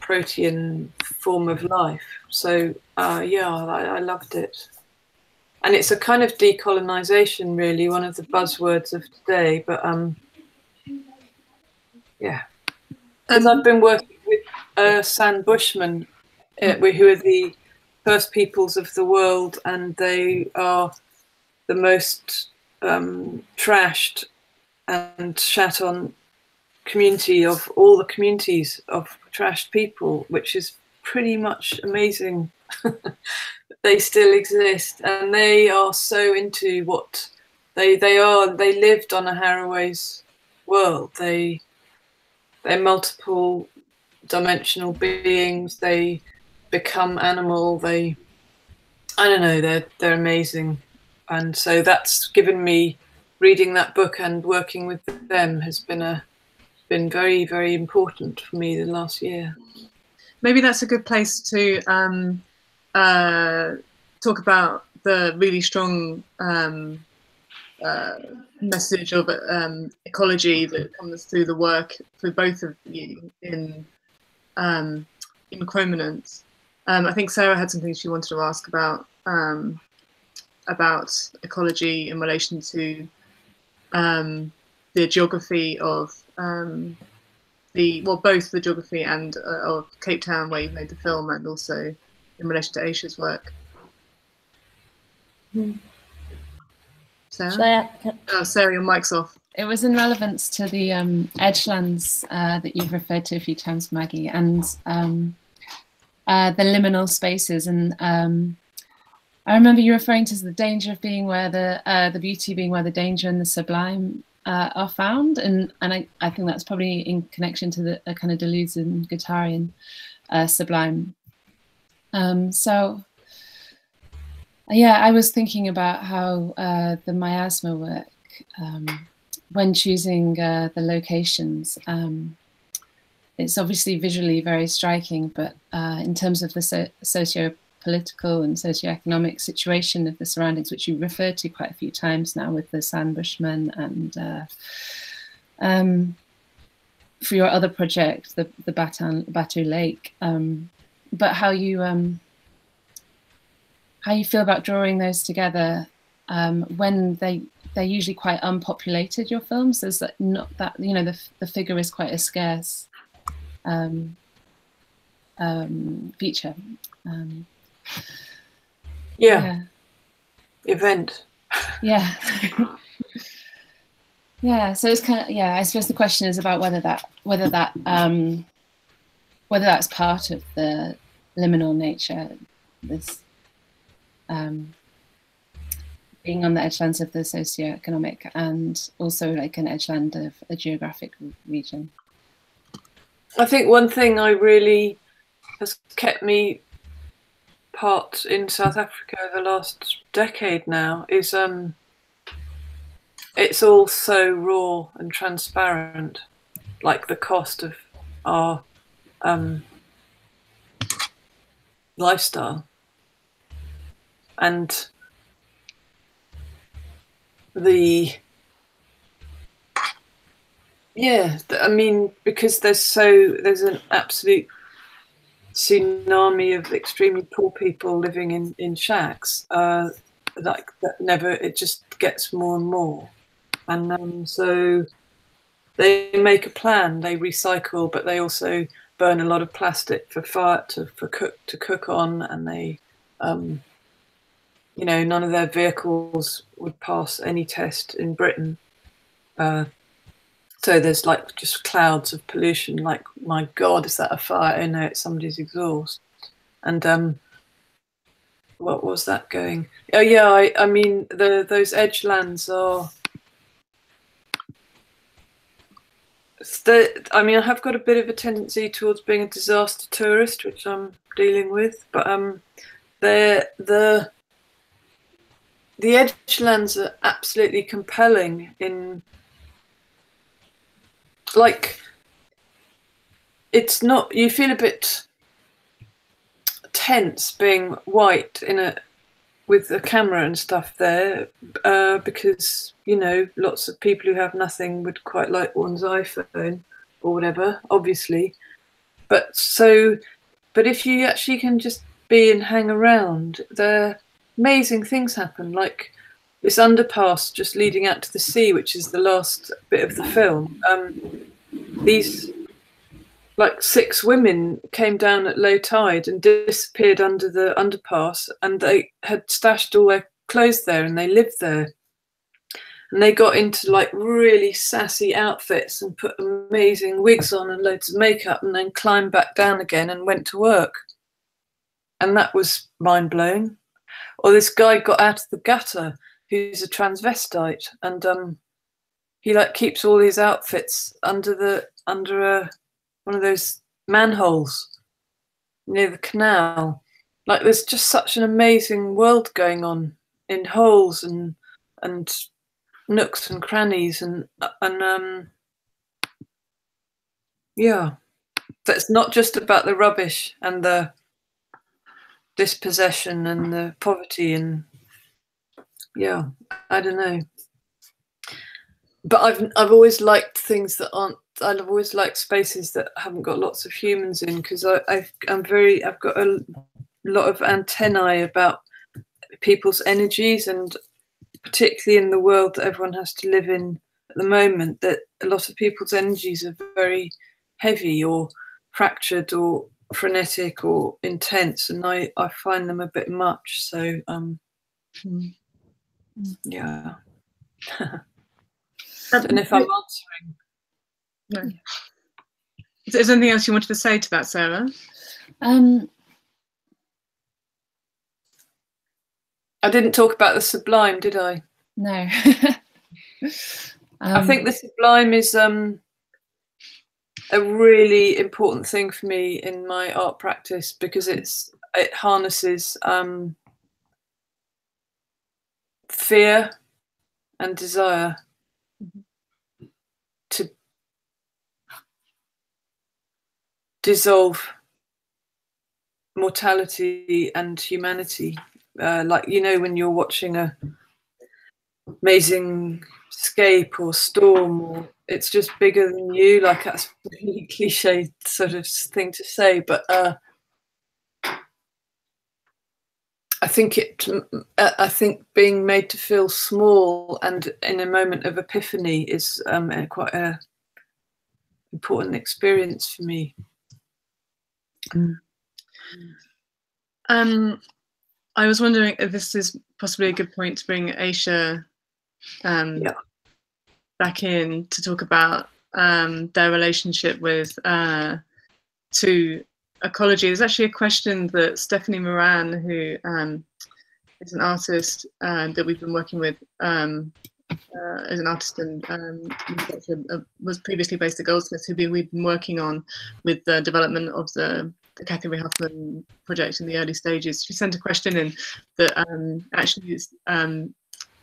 protein form of life. So uh, yeah I, I loved it and it's a kind of decolonization really one of the buzzwords of today but um yeah because Um, I've been working with uh, San Bushmen, uh, who are the first peoples of the world, and they are the most um, trashed and shat on community of all the communities of trashed people, which is pretty much amazing. they still exist, and they are so into what they they are. They lived on a Haraway's world. They they're multiple dimensional beings they become animal they i don't know they're they're amazing and so that's given me reading that book and working with them has been a been very very important for me the last year maybe that's a good place to um, uh, talk about the really strong um, uh, message of um, ecology that comes through the work for both of you in um, in Chrominance. Um, I think Sarah had something she wanted to ask about um, about ecology in relation to um, the geography of um, the well, both the geography and uh, of Cape Town, where you made the film, and also in relation to Ayesha's work. Hmm. Sarah, Shall I, can- oh, Sarah, your mic's off. It was in relevance to the um, edgelands uh, that you've referred to a few times, Maggie, and um, uh, the liminal spaces. And um, I remember you referring to the danger of being where the uh, the beauty being where the danger and the sublime uh, are found, and and I, I think that's probably in connection to the a kind of Deleuze and Guattarian uh, sublime. Um, so yeah, I was thinking about how uh, the miasma work. Um, when choosing uh, the locations, um, it's obviously visually very striking, but uh, in terms of the so- socio-political and socio-economic situation of the surroundings, which you referred to quite a few times now with the San Bushmen and uh, um, for your other project, the, the Batan, Baotou Lake, um, but how you um, how you feel about drawing those together um, when they they're usually quite unpopulated. Your films, there's that not that you know the the figure is quite a scarce um, um, feature. Um, yeah. yeah. Event. Yeah. yeah. So it's kind of yeah. I suppose the question is about whether that whether that um, whether that's part of the liminal nature. This um, being on the edgelands of the socioeconomic and also like an edgeland of a geographic region. I think one thing I really has kept me part in South Africa the last decade now is um, it's all so raw and transparent, like the cost of our um, lifestyle. And the yeah i mean because there's so there's an absolute tsunami of extremely poor people living in in shacks uh like that never it just gets more and more and um, so they make a plan they recycle but they also burn a lot of plastic for fire to for cook to cook on and they um, you know, none of their vehicles would pass any test in Britain. Uh, so there's like just clouds of pollution. Like, my God, is that a fire? Oh no, it's somebody's exhaust. And um, what was that going? Oh yeah, I, I mean the those edge lands are. The, I mean, I have got a bit of a tendency towards being a disaster tourist, which I'm dealing with. But um, they're the the edgelands are absolutely compelling in like it's not you feel a bit tense being white in a with a camera and stuff there uh, because you know lots of people who have nothing would quite like one's iphone or whatever obviously but so but if you actually can just be and hang around there amazing things happen, like this underpass just leading out to the sea, which is the last bit of the film. Um, these like six women came down at low tide and disappeared under the underpass, and they had stashed all their clothes there, and they lived there. And they got into like really sassy outfits and put amazing wigs on and loads of makeup, and then climbed back down again and went to work. And that was mind blowing or this guy got out of the gutter who's a transvestite and um he like keeps all his outfits under the under a one of those manholes near the canal like there's just such an amazing world going on in holes and and nooks and crannies and and um yeah so it's not just about the rubbish and the dispossession and the poverty and yeah, I don't know. But I've I've always liked things that aren't. I've always liked spaces that haven't got lots of humans in because I I've, I'm very I've got a lot of antennae about people's energies and particularly in the world that everyone has to live in at the moment that a lot of people's energies are very heavy or fractured or frenetic or intense, and I I find them a bit much. So um, mm. yeah. and if I'm answering. No. Is there anything else you wanted to say to that, Sarah? Um, I didn't talk about the sublime, did I? No. um, I think the sublime is um, a really important thing for me in my art practice because it's it harnesses um, fear and desire to dissolve mortality and humanity. Uh, like you know, when you're watching a amazing escape or storm or it's just bigger than you. Like that's a really cliche sort of thing to say, but uh, I think it. Uh, I think being made to feel small and in a moment of epiphany is um, quite a important experience for me. Um, I was wondering if this is possibly a good point to bring Ayesha um, Yeah. back in to talk about um, their relationship with uh, to ecology. There's actually a question that Stephanie Moran, who um, is an artist uh, that we've been working with, um, uh, as an artist and um, uh, was previously based at Goldsmiths, who we've been working on with the development of the, Ray Huffman project in the early stages. She sent a question in that um, actually is um,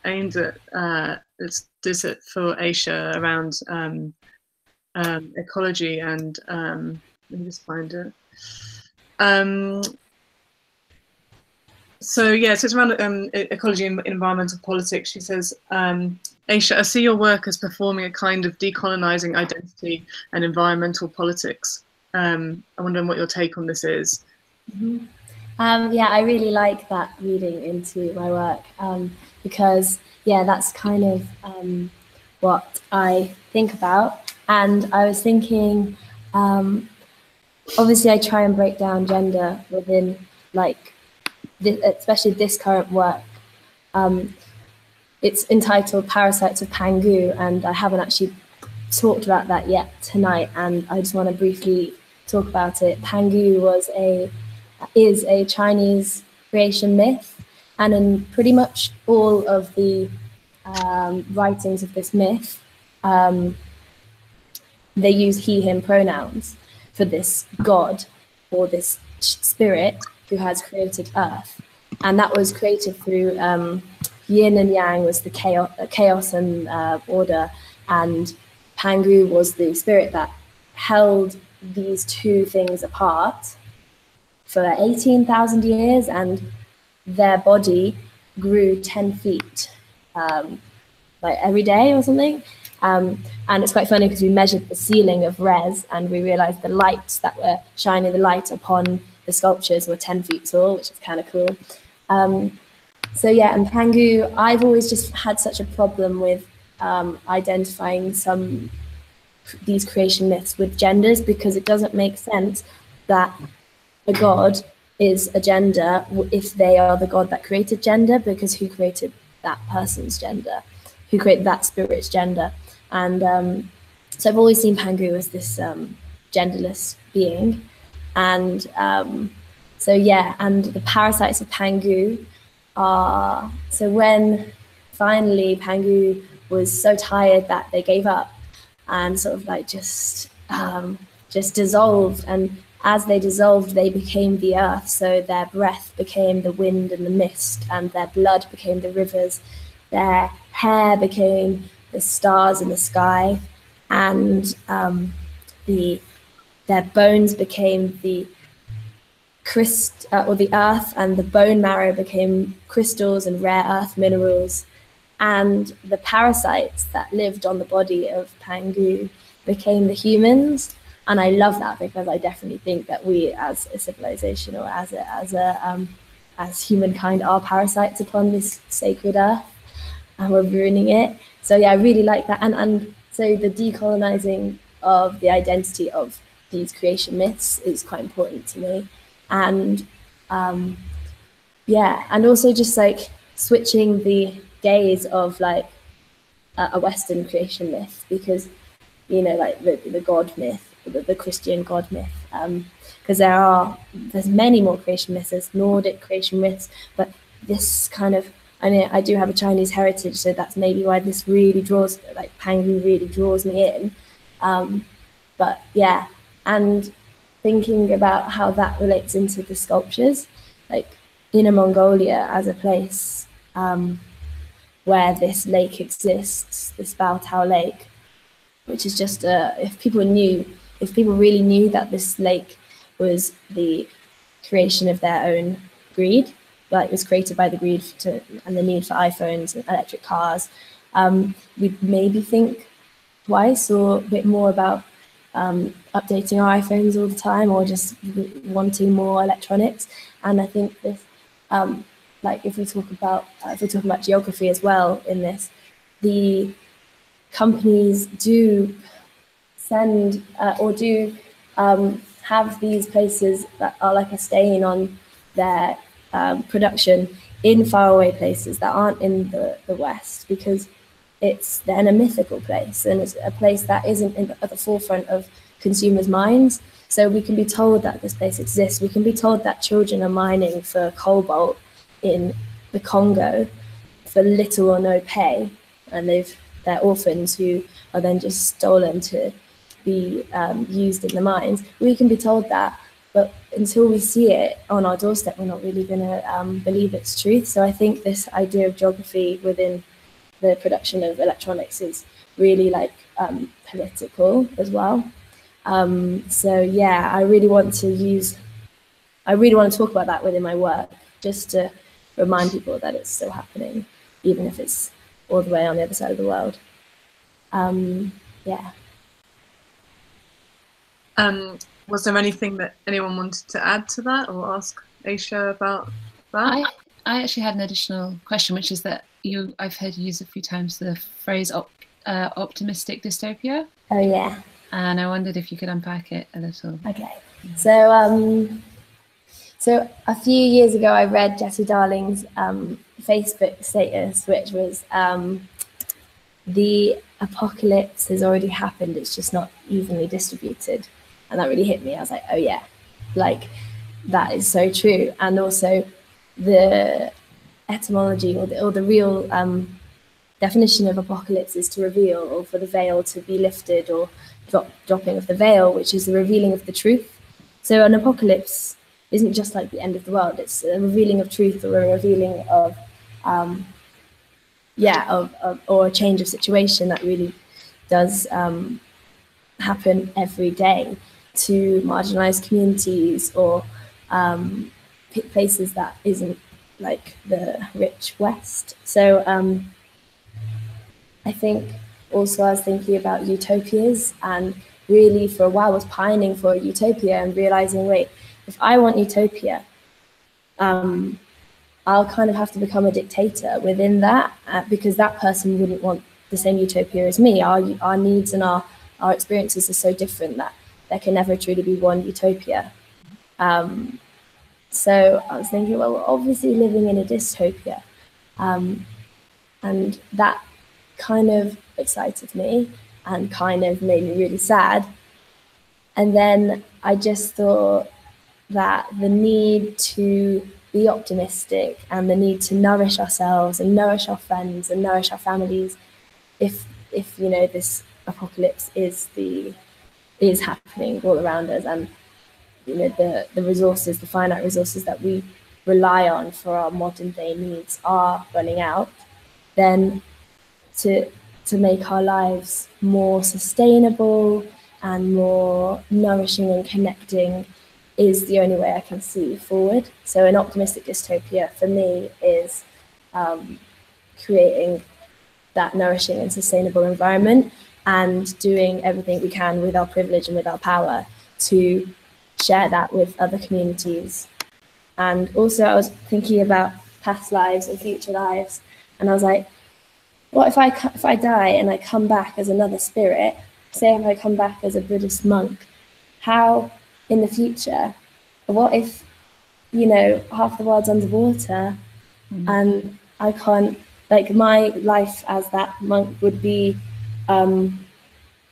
aimed at uh, it's, for Ayesha around um, um, ecology and um, let me just find it. Um, so yeah, so it's around ecology and environmental politics. She says, Ayesha, I see your work as performing a kind of decolonizing identity and environmental politics. Um, I wonder what your take on this is. Mhm. Um, yeah, I really like that reading into my work um, because, yeah, that's kind of um, what I think about. And I was thinking, um, obviously, I try and break down gender within, like, thi- especially this current work. Um, it's entitled Parasites of Pangu, and I haven't actually talked about that yet tonight. And I just want to briefly talk about it. Pangu was a is a Chinese creation myth, and in pretty much all of the um, writings of this myth, um, they use he/him pronouns for this god or this spirit who has created Earth, and that was created through um, yin and yang was the chaos, chaos and uh, order, and Pangu was the spirit that held these two things apart for 18,000 years, and their body grew 10 feet, um, like every day or something. Um, and it's quite funny because we measured the ceiling of res and we realized the lights that were shining the light upon the sculptures were 10 feet tall, which is kind of cool. Um, so yeah, and Pangu, I've always just had such a problem with um, identifying some these creation myths with genders because it doesn't make sense that a god is a gender if they are the god that created gender because who created that person's gender? Who created that spirit's gender? And um, so i've always seen pangu as this um, genderless being. And um, so yeah and the parasites of pangu are so when finally pangu was so tired that they gave up and sort of like just um, just dissolved. And as they dissolved they became the earth. So their breath became the wind and the mist and their blood became the rivers. Their hair became the stars in the sky. And um, the their bones became the crystal uh, or the earth and the bone marrow became crystals and rare earth minerals and the parasites that lived on the body of Pangu became the humans. And I love that because I definitely think that we, as a civilization or as a as a um, as humankind, are parasites upon this sacred earth, and we're ruining it. So yeah, I really like that. And and so the decolonizing of the identity of these creation myths is quite important to me, and um, yeah, and also just like switching the gaze of like a, a Western creation myth because you know like the, the God myth, the, the Christian God myth, because there are there's many more creation myths. There's Nordic creation myths, but this kind of I mean I do have a Chinese heritage, so that's maybe why this really draws like Pangu really draws me in. Um, but yeah, and thinking about how that relates into the sculptures, like Inner Mongolia as a place. Um, where this lake exists, this Baotou Lake, which is just a, if people knew, if people really knew that this lake was the creation of their own greed, like it was created by the greed to, and the need for iPhones and electric cars, um, we'd maybe think twice or a bit more about um, updating our iPhones all the time or just wanting more electronics. And I think this, um, like if we talk about uh, if we're talking about geography as well in this, the companies do send uh, or do um, have these places that are like a stain on their um, production in faraway places that aren't in the, the West because it's then a mythical place and it's a place that isn't in, at the forefront of consumers' minds. So we can be told that this place exists. We can be told that children are mining for cobalt in the Congo for little or no pay, and they've they're orphans who are then just stolen to be um, used in the mines. We can be told that, but until we see it on our doorstep, we're not really going to um, believe it's truth. So I think this idea of geography within the production of electronics is really like um, political as well. Um, so yeah, I really want to use, I really want to talk about that within my work, just to remind people that it's still happening, even if it's all the way on the other side of the world. Um, yeah. Um, was there anything that anyone wanted to add to that or ask Ayesha about that? I, I actually had an additional question, which is that you I've heard you use a few times the phrase op, uh, optimistic dystopia. Oh yeah. And I wondered if you could unpack it a little. Okay. So um, so a few years ago, I read Jesse Darling's um, Facebook status, which was um, the apocalypse has already happened. It's just not evenly distributed, and that really hit me. I was like, oh yeah, like that is so true. And also the etymology or the, or the real um, definition of apocalypse is to reveal or for the veil to be lifted or drop, dropping of the veil, which is the revealing of the truth. So an apocalypse isn't just like the end of the world; it's a revealing of truth or a revealing of, um, yeah, of, of, or a change of situation that really does um, happen every day to marginalized communities or um, places that isn't like the rich West. So um, I think also I was thinking about utopias and really for a while was pining for a utopia and realizing, wait, if I want utopia, um, I'll kind of have to become a dictator within that uh, because that person wouldn't want the same utopia as me. Our, our needs and our, our experiences are so different that there can never truly be one utopia. Um, so I was thinking, well, we're obviously living in a dystopia. Um, and that kind of excited me and kind of made me really sad. And then I just thought that the need to be optimistic and the need to nourish ourselves and nourish our friends and nourish our families if if you know this apocalypse is the is happening all around us and you know the the resources the finite resources that we rely on for our modern day needs are running out then to to make our lives more sustainable and more nourishing and connecting is the only way I can see forward. So, an optimistic dystopia for me is um, creating that nourishing and sustainable environment and doing everything we can with our privilege and with our power to share that with other communities. And also, I was thinking about past lives and future lives, and I was like, what if I if I die and I come back as another spirit? Say if I come back as a Buddhist monk, how in the future, what if you know half the world's underwater, mm. and I can't like my life as that monk would be um,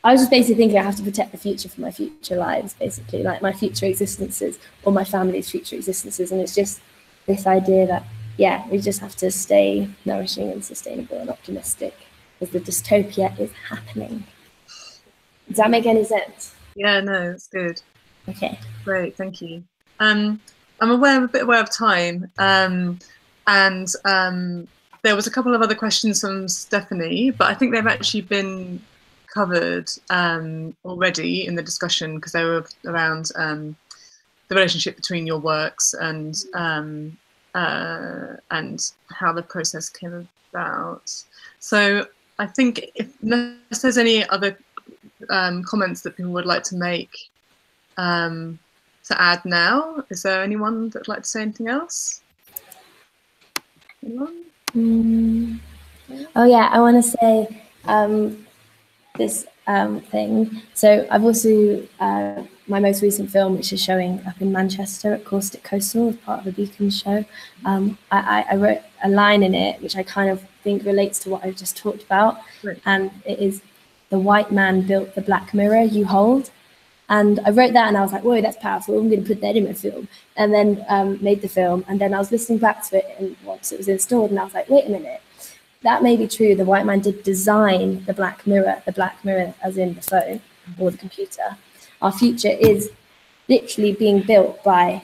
I was just basically thinking I have to protect the future for my future lives, basically, like my future existences or my family's future existences. And it's just this idea that, yeah, we just have to stay nourishing and sustainable and optimistic because the dystopia is happening. Does that make any sense? Yeah, no, it's good. Okay. Great, thank you. Um, I'm aware, a bit aware of time, um, and um, there was a couple of other questions from Stephanie, but I think they've actually been covered um, already in the discussion because they were around um, the relationship between your works and um, uh, and how the process came about. So I think if unless there's any other um, comments that people would like to make um, to add now, is there anyone that'd like to say anything else? Anyone? Mm. Oh yeah, I want to say um, this um, thing. So I've also uh, my most recent film, which is showing up in Manchester at Caustic Coastal as part of the Beacon show. Um, I, I, I wrote a line in it which I kind of think relates to what I've just talked about, Right. and it is the white man built the black mirror you hold. And I wrote that and I was like, whoa, that's powerful. I'm going to put that in my film. And then um, made the film. And then I was listening back to it and once it was installed, and I was like, wait a minute. That may be true. The white man did design the black mirror, the black mirror as in the phone or the computer. Our future is literally being built by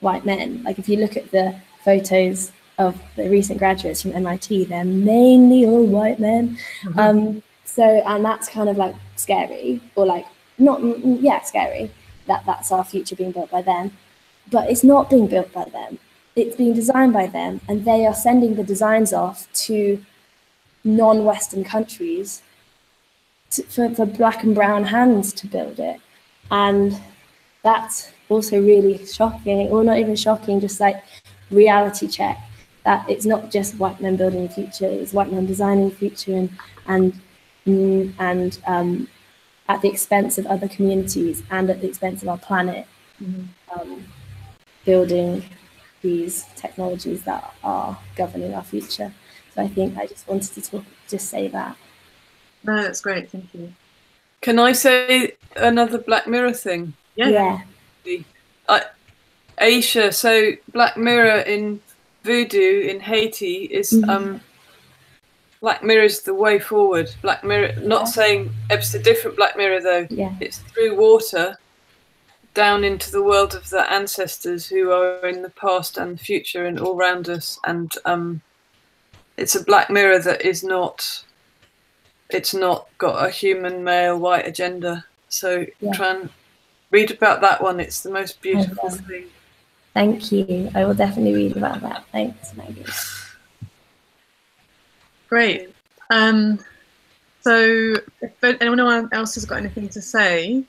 white men. Like if you look at the photos of the recent graduates from MIT, they're mainly all white men. Um, so, and that's kind of like scary, or like not, mm, yeah, scary that that's our future being built by them. But it's not being built by them. It's being designed by them, and they are sending the designs off to non-Western countries to, for, for black and brown hands to build it. And that's also really shocking, or not even shocking, just like reality check that it's not just white men building the future, it's white men designing the future and and mm, and um, at the expense of other communities and at the expense of our planet, um, building these technologies that are governing our future. So I think I just wanted to talk, just say that. No, that's great. Thank you. Can I say another Black Mirror thing? Yeah. yeah. I, Ayesha, so Black Mirror in Voodoo in Haiti is Mhm. um Black Mirror is the way forward. Black Mirror, not saying it's a different Black Mirror though. Yeah. It's through water down into the world of the ancestors who are in the past and the future and all around us. And um, it's a Black Mirror that is not. It's not got a human male white agenda. So Yeah. try and read about that one. It's the most beautiful thing. Thank you. I will definitely read about that. Thanks, Maggie. Great. Um, so if anyone else has got anything to say,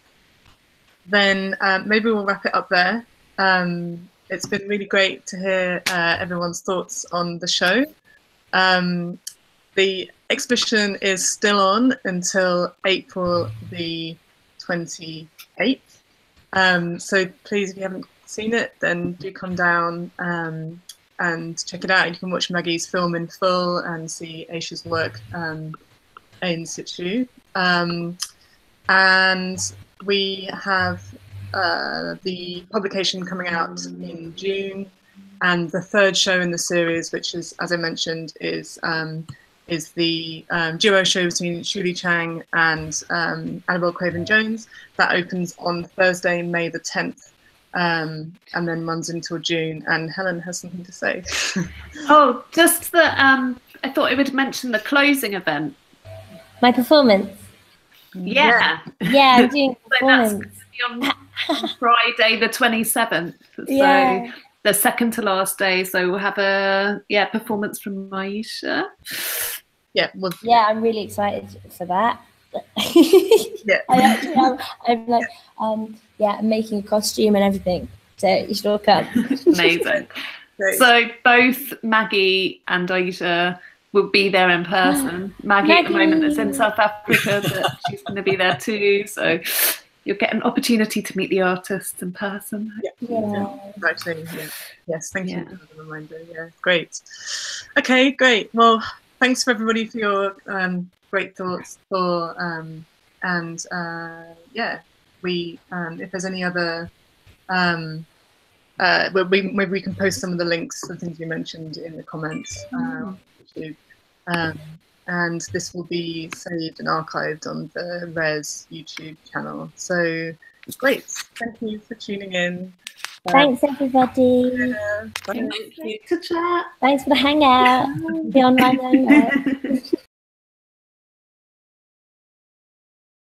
then um, maybe we'll wrap it up there. Um, it's been really great to hear uh, everyone's thoughts on the show. Um, the exhibition is still on until April the 28th. Um, so please, if you haven't seen it, then do come down um, and check it out. You can watch Maggie's film in full and see Ayesha's work um, in situ. Um, and we have uh, the publication coming out in June, and the third show in the series, which is, as I mentioned, is um, is the um, duo show between Shu Lea Cheang and um, Annabelle Craven Jones. That opens on Thursday, May the 10th, um, and then runs until June. And Helen has something to say. Oh, just that um, I thought I would mention the closing event. My performance. Yeah. Yeah, I'm doing a So that's performance. gonna be on Friday the 27th. So Yeah. the second to last day. So we'll have a yeah performance from Maisha. yeah, well, Yeah, I'm really excited for that. Yeah. I actually am. I'm like, um, yeah, I'm making a costume and everything. So you should all come. Amazing. great. so both Maggie and Ayesha will be there in person. Maggie, at the moment is in South Africa, but she's going to be there too. So you'll get an opportunity to meet the artists in person. Yeah. Exciting. Yeah. Yes, thank Yeah. you for the reminder. Yeah, great. Okay, great. Well, thanks for everybody for your um, great thoughts. For um, and uh, yeah, we um, if there's any other. Um, uh, we, we- maybe we can post some of the links to the things we mentioned in the comments. Uh. Um, and this will be saved and archived on the Res YouTube channel. So great. Thank you for tuning in. Thanks, everybody. yeah, bye. Thank you. To chat. Thanks for the hangout. The online hangout.